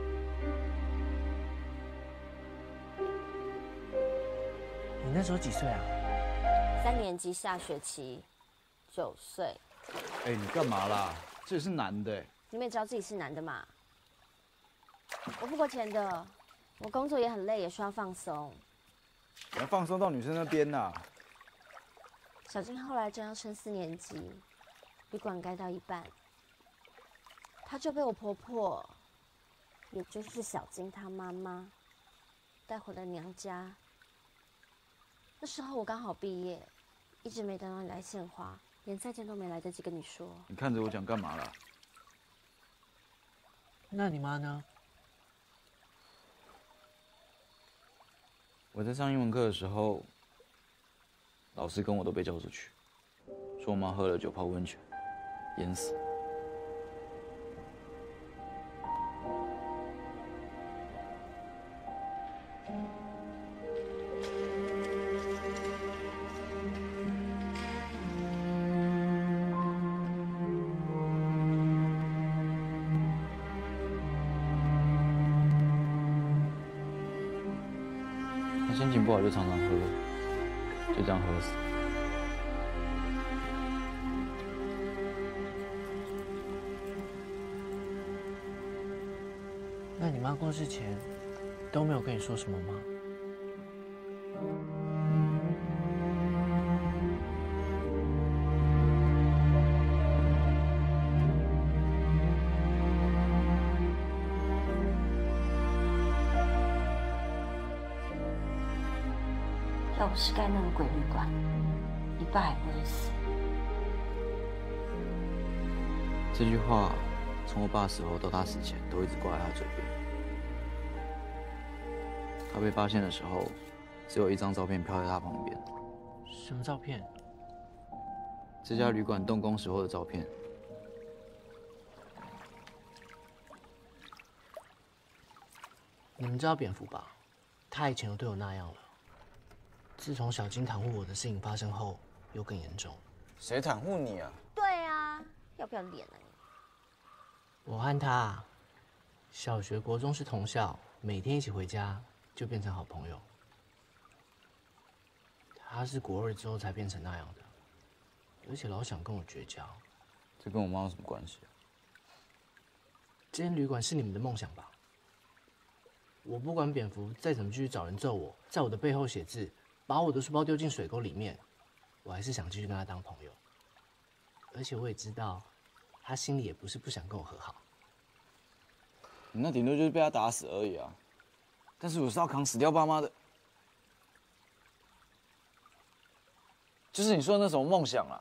你那时候几岁啊？三年级下学期，九岁。哎，你干嘛啦？这也是男的。你们也知道自己是男的嘛？我付过钱的，我工作也很累，也需要放松。你要放松到女生那边呐？小金后来正要升四年级，旅馆盖到一半，她就被我婆婆，也就是小金她妈妈，带回了娘家。那时候我刚好毕业，一直没等到你来献花，连再见都没来得及跟你说。你看着我讲干嘛啦？那你妈呢？我在上英文课的时候，老师跟我都被叫出去，说我妈喝了酒泡温泉，淹死。那你妈过世前都没有跟你说什么吗？要不是盖那个鬼旅馆，你爸也不会死。这句话从我爸死后到他死前，都一直挂在他嘴边。他被发现的时候，只有一张照片飘在他旁边，什么照片？这家旅馆动工时候的照片。你们知道蝙蝠吧？他以前都对我那样了。自从小金袒护我的事情发生后，又更严重。谁袒护你啊？对啊，要不要脸啊你？我和他小学、国中是同校，每天一起回家，就变成好朋友。他是国二之后才变成那样的，而且老想跟我绝交。这跟我妈有什么关系啊？这间旅馆是你们的梦想吧？我不管蝙蝠再怎么继续找人揍我，在我的背后写字，把我的书包丢进水沟里面，我还是想继续跟他当朋友。而且我也知道，他心里也不是不想跟我和好。你那顶多就是被他打死而已啊！但是我是要扛死掉爸妈的，就是你说的那什么梦想啊，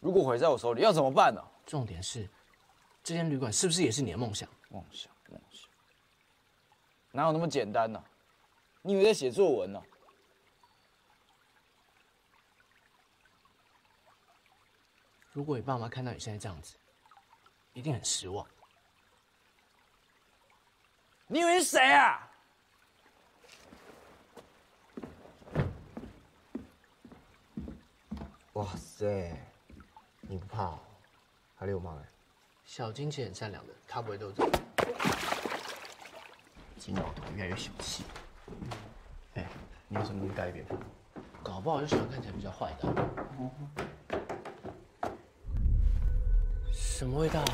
如果毁在我手里，要怎么办呢、重点是，这间旅馆是不是也是你的梦想？梦想，梦想，哪有那么简单呢、你以为在写作文呢、如果你爸妈看到你现在这样子，一定很失望。你以为是谁啊？哇塞，你不怕、哦？还流氓哎！小金其实很善良的，他不会斗争。金老头越来越小气。哎，你有什么能改变？搞不好就喜欢看起来比较坏的。什么味道？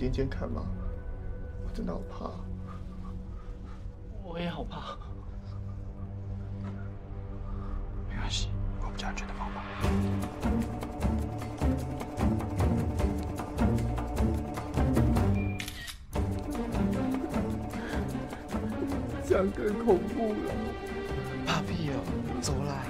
间间看吗？我真的好怕。我也好怕。没关系，我有比较安全的方法。这样更恐怖了。怕屁哦！走啦。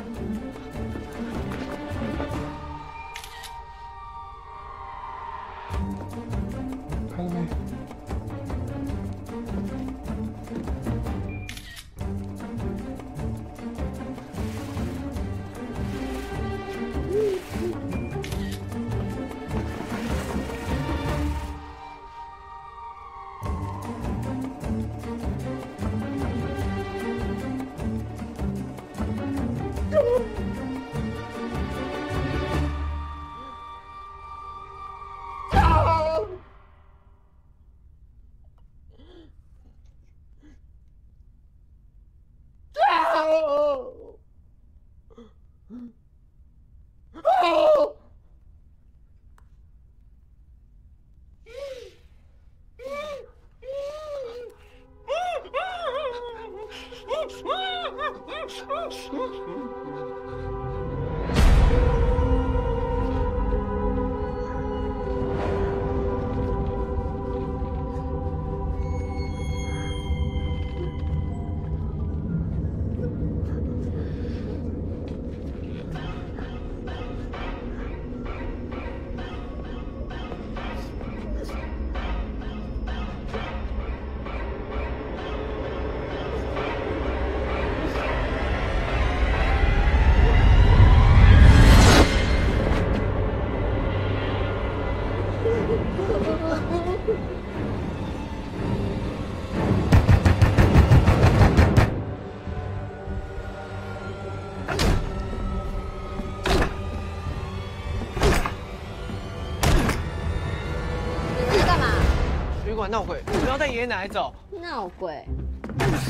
要带爷爷奶奶走。闹鬼，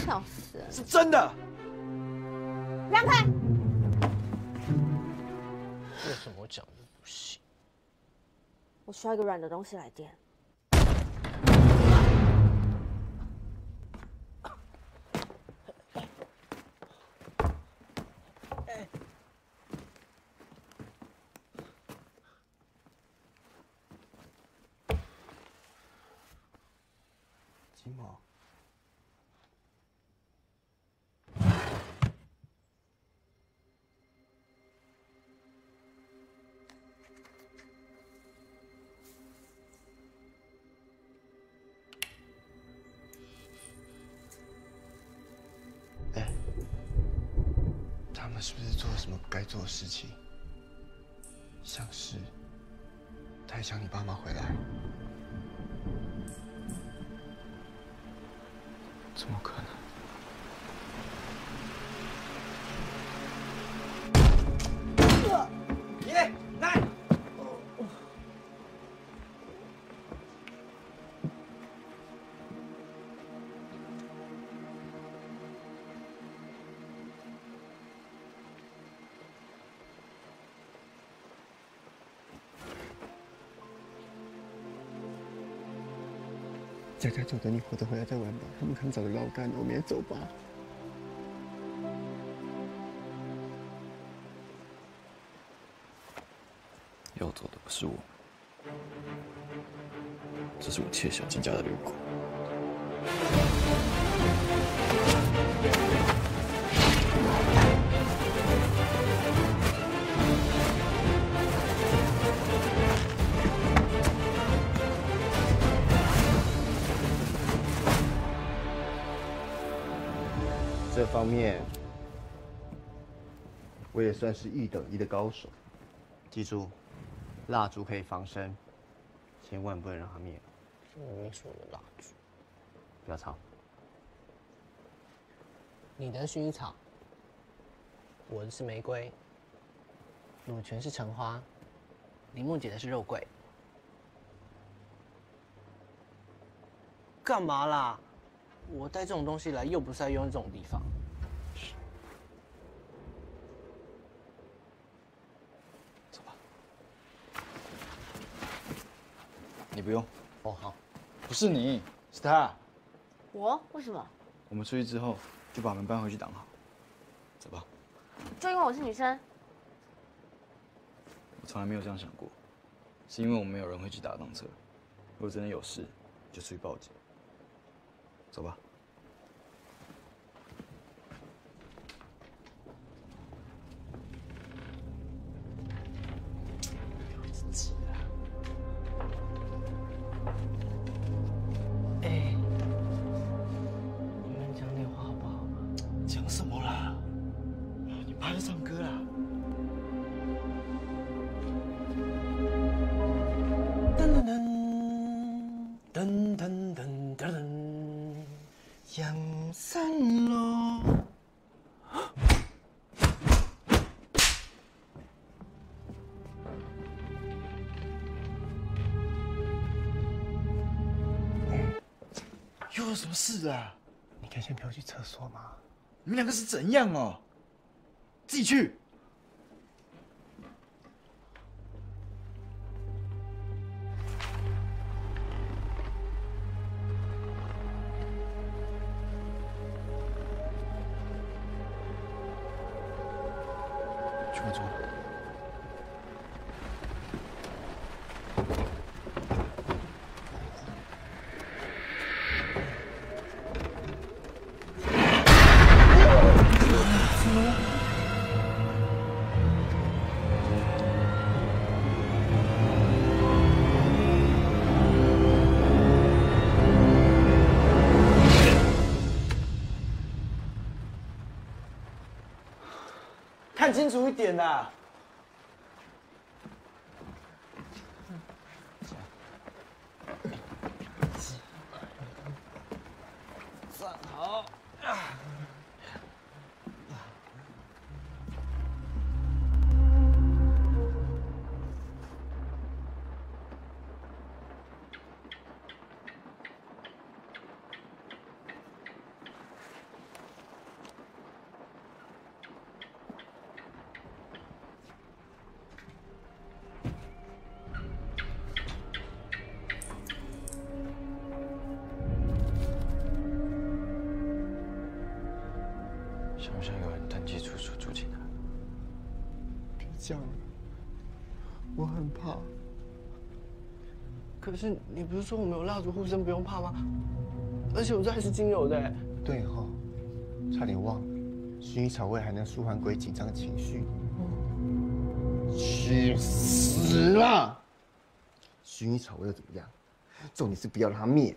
笑死了！是真的。让开！为什么我讲的不行？我需要一个软的东西来垫。们是不是做了什么不该做的事情？像是太想你爸妈回来，怎么可能？佳佳就等你活着回来再玩吧。他们可能早就捞干了，我们也走吧。要走的不是我，这是我欠小金家的六狗。方面，我也算是一等一的高手。记住，蜡烛可以防身，千万不能让它灭了。明明是我的蜡烛，不要吵。你的薰衣草，我的是玫瑰，鲁全是橙花，林梦姐的是肉桂。干嘛啦？我带这种东西来，又不是要用这种地方。你不用。哦，好。不是你，是他。我为什么？我们出去之后就把门搬回去挡好。走吧。就因为我是女生？我从来没有这样想过，是因为我们没有人会去打挡车。如果真的有事，就出去报警。走吧。有什么事啊？你可以先陪我去厕所吗？你们两个是怎样哦？自己去。去清楚一点呐！是你不是说我们有蜡烛护身，不用怕吗？而且我这还是精油的欸。对哈、差点忘了，薰衣草味还能舒缓鬼紧张的情绪。去死啦！薰衣草味又怎么样？重点是不要让它灭。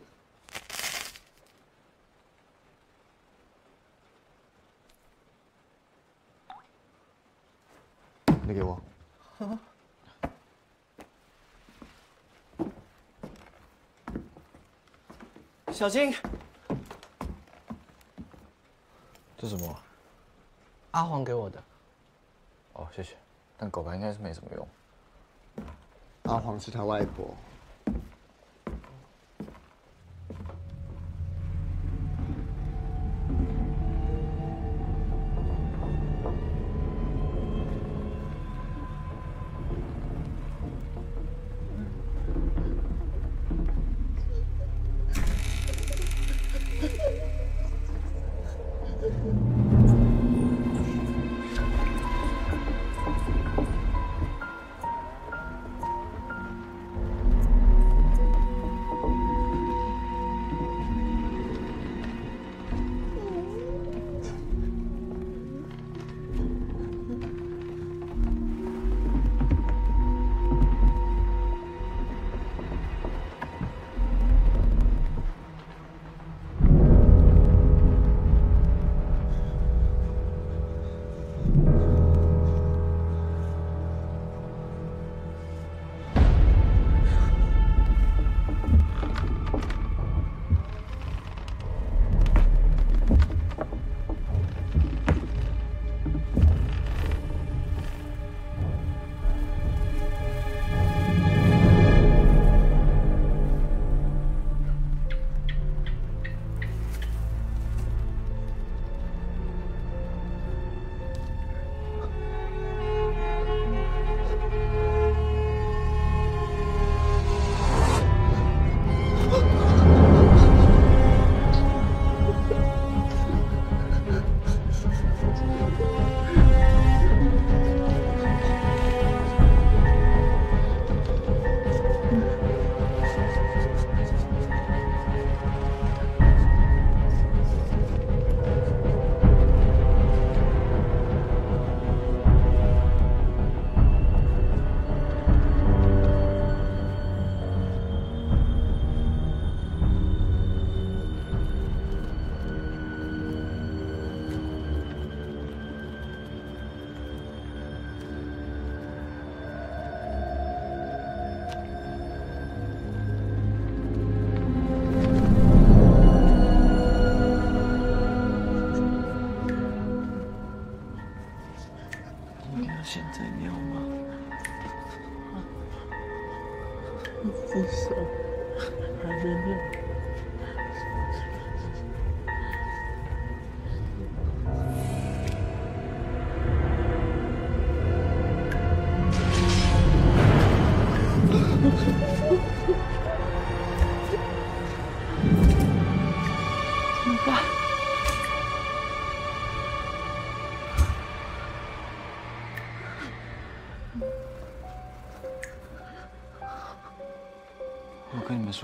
你给我。小金，这什么？阿黄给我的。哦，谢谢。但狗牌应该是没什么用。阿黄是他外婆。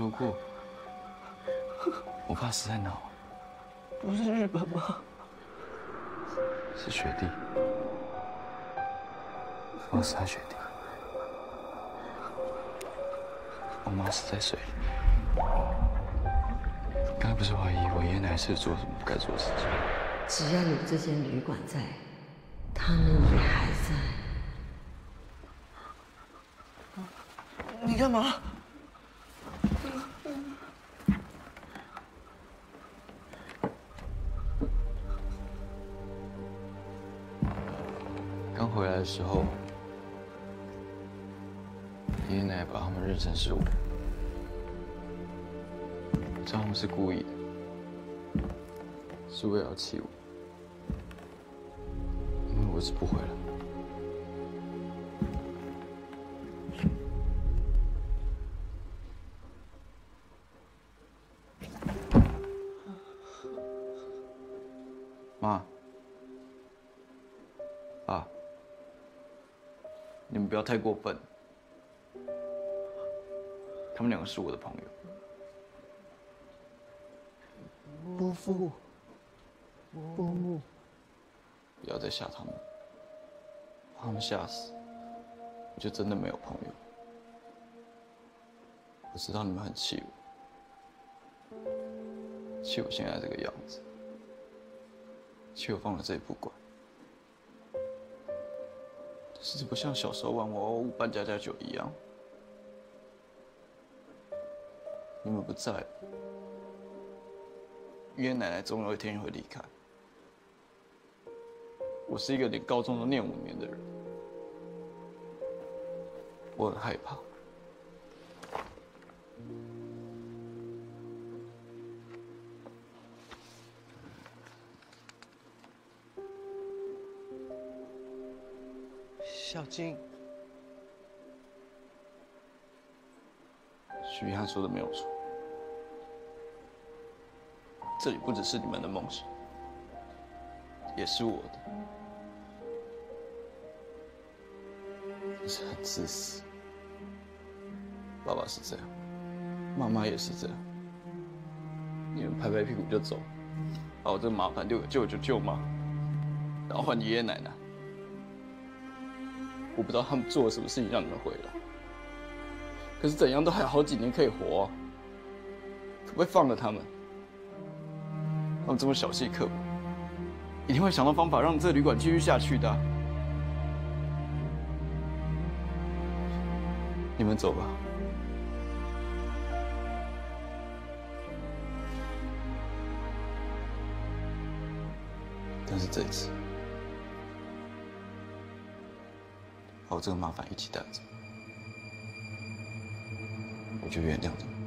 说过，我爸死在哪？不是日本吗？是雪地，我死在雪地，我妈死在水里。刚才不是怀疑我爷爷奶奶是做什么不该做的事情？只要有这间旅馆在，他们也还在。你干嘛？时候，爷爷奶奶把他们认成是我，知道他们是故意的，是为了气我，因为我是不回来。不要太过分。他们两个是我的朋友，伯父，伯母，不要再吓他们，把他们吓死，我就真的没有朋友。我知道你们很气我，气我现在这个样子，气我放了这里不管。但是不像小时候玩玩偶扮家家酒一样，你们不在，爷爷奶奶总有一天会离开。我是一个连高中都念五年的人，我很害怕。小金，许碧汉说的没有错，这里不只是你们的梦想，也是我的。是很自私，爸爸是这样，妈妈也是这样。你们拍拍屁股就走，把我这个麻烦丢给舅舅舅妈，然后换爷爷奶奶。我不知道他们做了什么事情让你们回来，可是怎样都还有好几年可以活、啊，可不可以放了他们？他们这么小气刻薄，一定会想到方法让这旅馆继续下去的。你们走吧。但是这一次。把我这个麻烦一起带走，我就原谅你。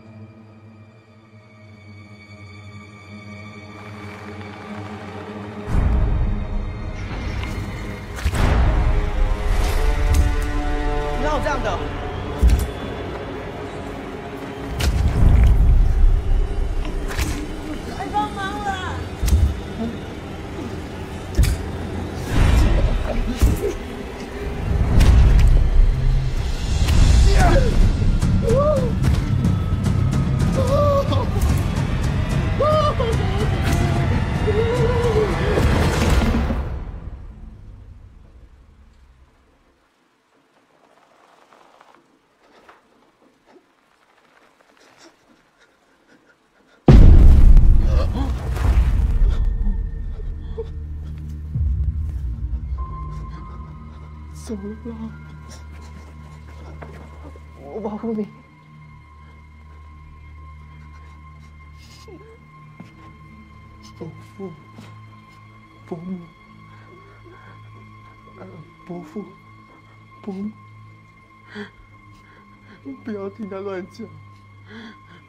听他乱讲，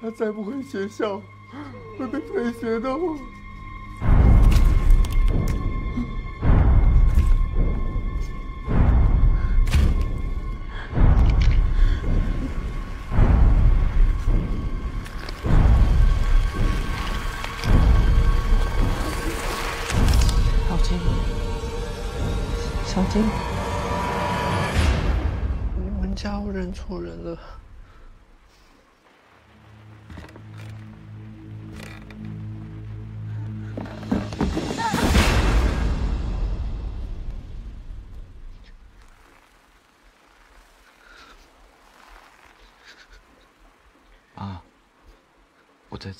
他再不回学校会被退学的。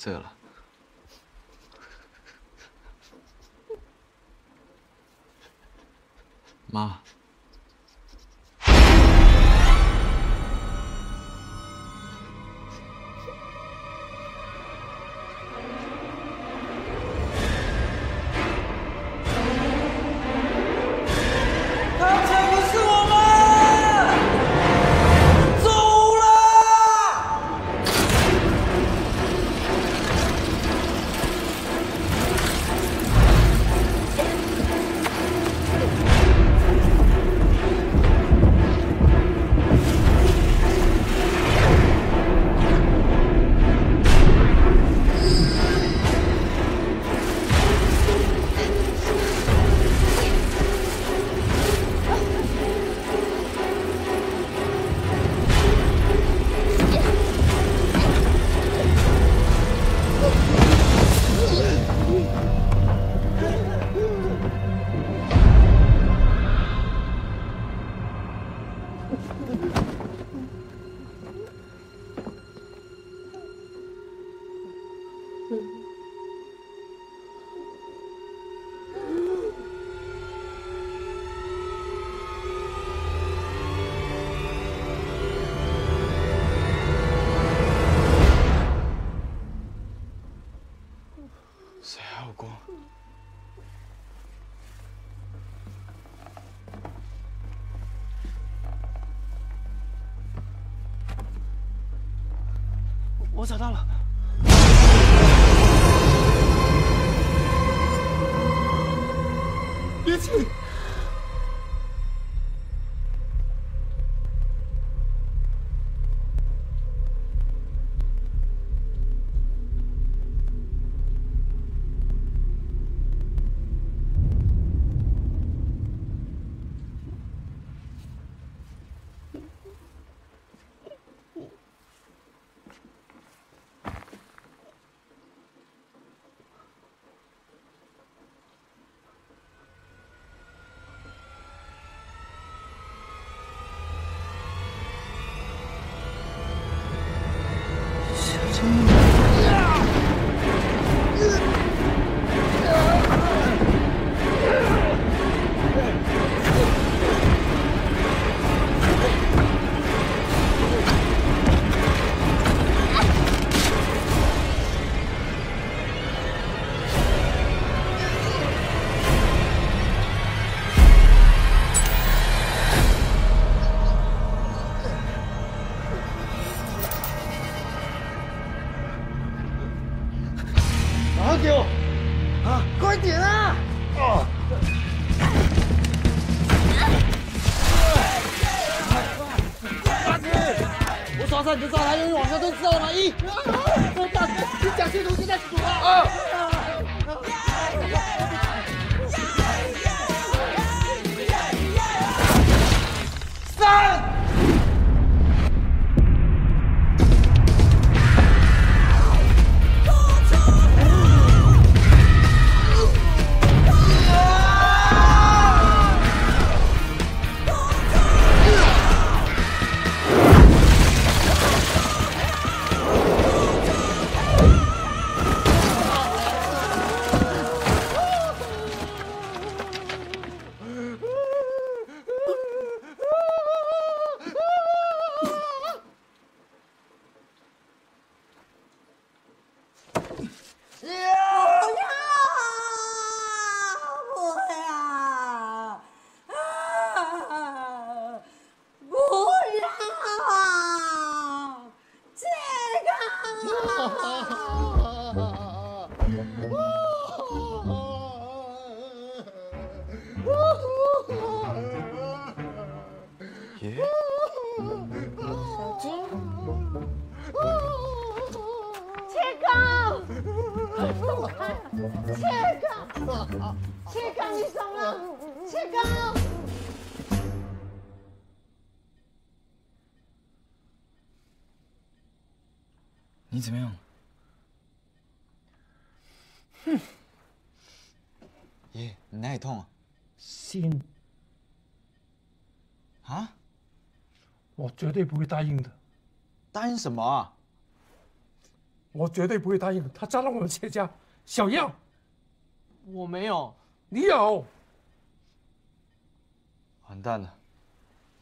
对了。找到了。往下心，啊？我绝对不会答应的。答应什么啊？我绝对不会答应的。他扎了我们谢家，小样！我没有，你有。完蛋了，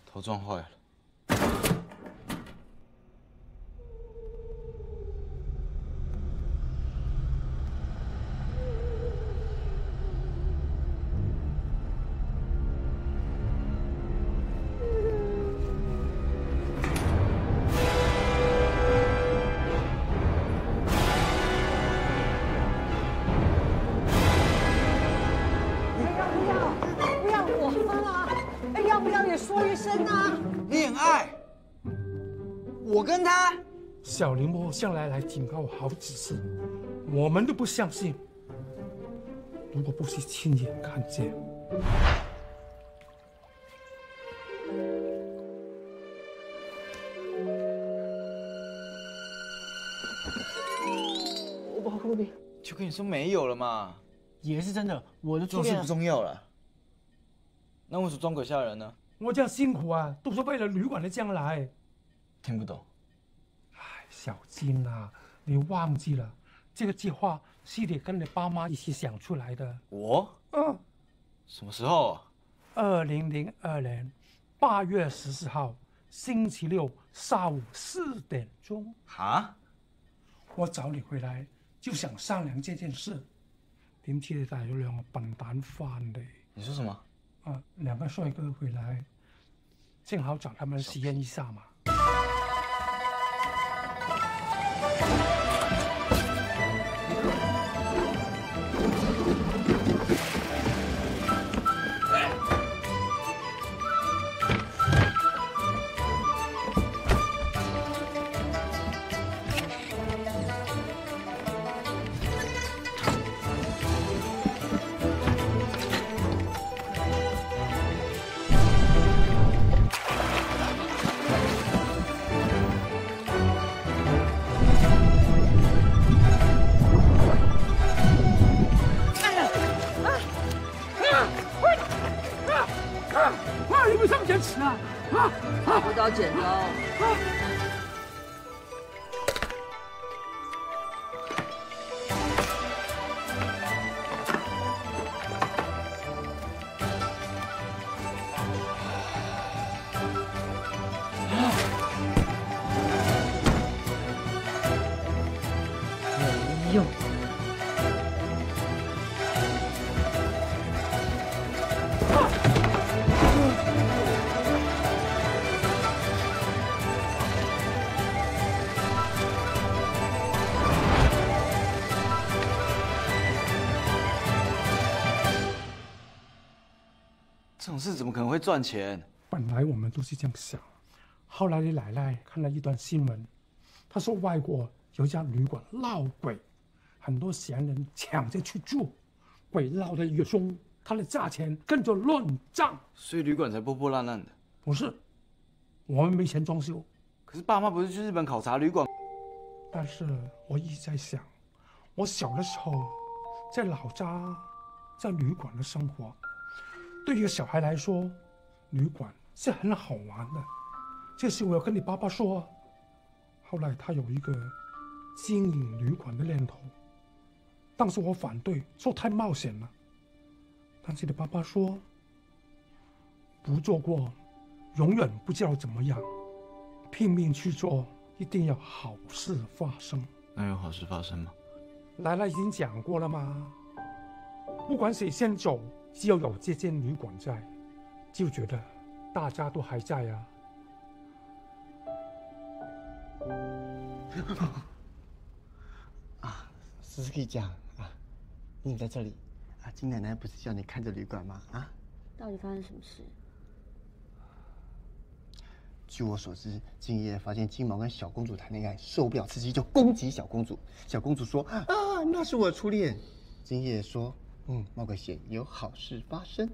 头撞坏了。我跟他，小林波向来来警告我好几次，我们都不相信。如果不是亲眼看见，我保护你。就跟你说没有了嘛。也是真的，我的初恋这种事不重要了。那为什么装鬼吓人呢？我这样辛苦啊，都是为了旅馆的将来。听不懂。小金啊，你忘记了，这个计划是你跟你爸妈一起想出来的。我？嗯。什么时候？二零零二年八月十四号星期六下午四点钟。啊？我找你回来就想商量这件事，点知你带咗两个笨蛋翻嚟。你说什么？啊，兩個帥哥回来，正好找他們實驗一下嘛。事怎么可能会赚钱？本来我们都是这样想，后来你奶奶看了一段新闻，她说外国有一家旅馆闹鬼，很多闲人抢着去住，鬼闹得越凶，它的价钱跟着乱涨。所以旅馆才破破烂烂的。不是，我们没钱装修。可是爸妈不是去日本考察旅馆？但是我一直在想，我小的时候在老家，在旅馆的生活，对于小孩来说，旅馆是很好玩的。这是我要跟你爸爸说。后来他有一个经营旅馆的念头，但是我反对，说太冒险了。但是你爸爸说，不做过，永远不知道怎么样，拼命去做，一定要好事发生。那有好事发生吗？奶奶已经讲过了吗？不管谁先走，只要有这间旅馆在，就觉得大家都还在啊。啊，思思可以讲啊，你在这里啊，金奶奶不是叫你看着旅馆吗？啊，到底发生什么事？据我所知，金爷爷发现金毛跟小公主谈恋爱，受不了刺激就攻击小公主。小公主说：“啊，那是我初恋。”金爷爷说：“嗯，冒个险，有好事发生。”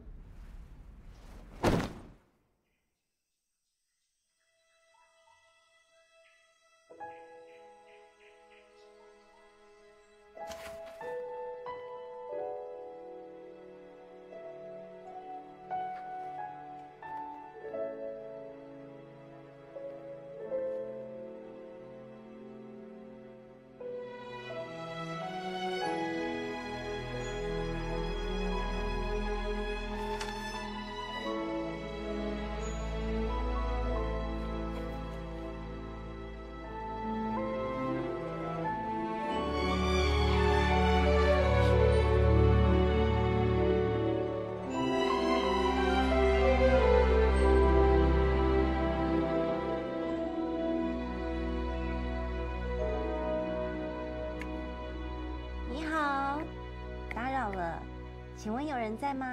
在吗？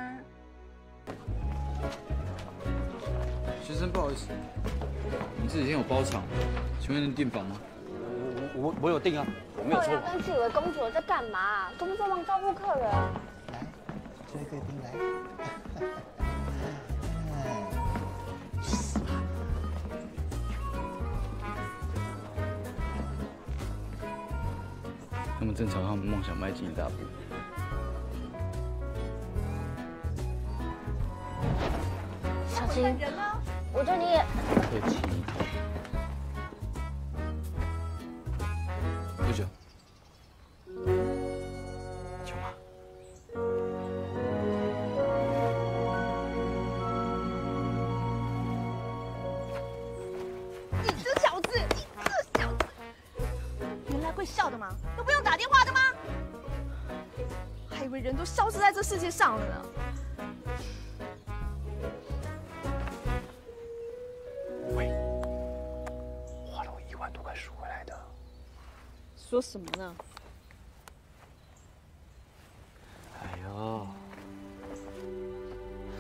先生，不好意思，我们这几天有包场，请问能订房吗？我我我有订啊，我没有错豆。芽跟自以为公主在干嘛？都不帮忙照顾客人。这位贵宾来。他们正朝他们梦想迈进一大步。小说什么呢？哎呦，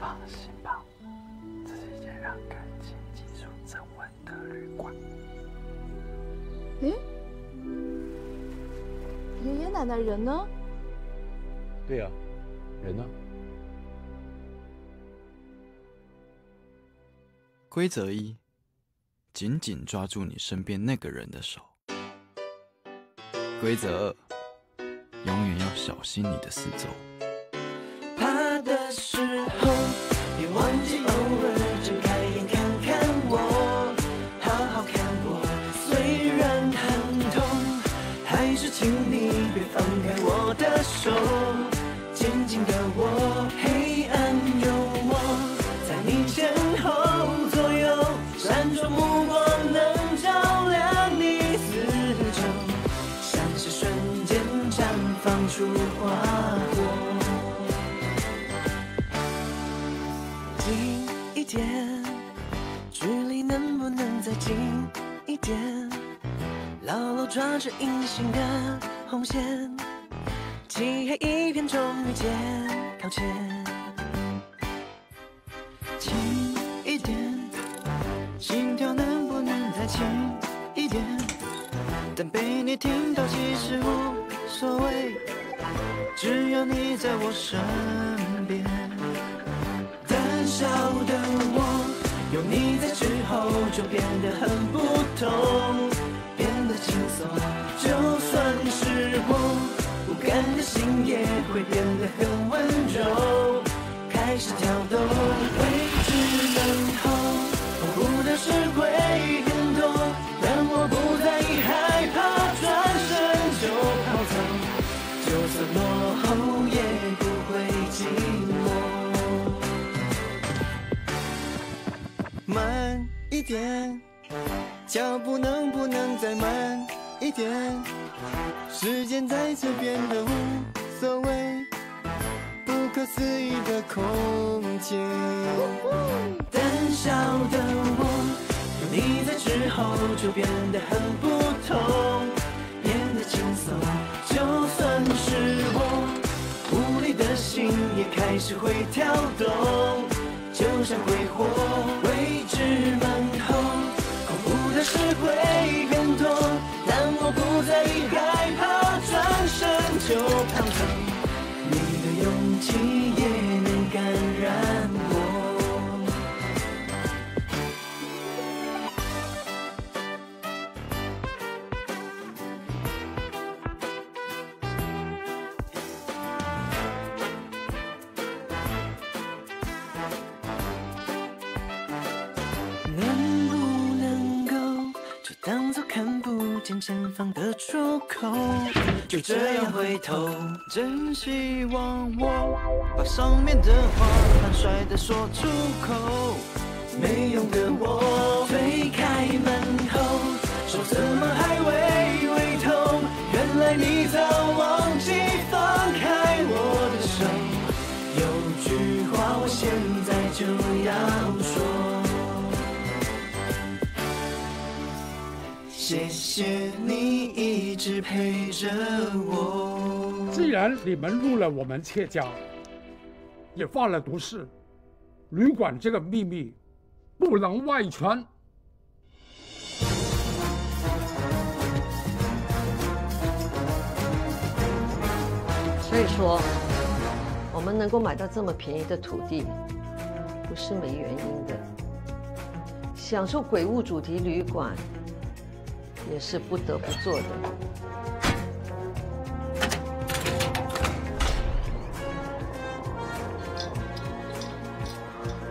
放心吧，这是一间让感情技术增温的旅馆。诶，爷爷奶奶人呢？对呀、人呢？规则一：紧紧抓住你身边那个人的手。规则：永远要小心你的四周。牢牢抓着隐形的红线，漆黑一片，终于见靠前。点，脚步能不能再慢一点？时间在这变得无所谓，不可思议的空间。胆小的我，有你在之后就变得很不同，变得轻松。就算是我，无力的心也开始会跳动。就像挥霍，怖前方的出口？就这样回头，真希望我把上面的话坦率的说出口。没用的我，推开门后，说怎么还谢谢你一直陪着我。既然你们入了我们妾家，也犯了毒誓，旅馆这个秘密不能外传。所以说，我们能够买到这么便宜的土地，不是没原因的。享受鬼屋主题旅馆，也是不得不做的。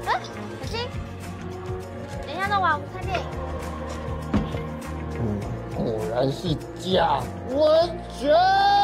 嗯，小金，那晚午餐电影。嗯，果然是假温泉。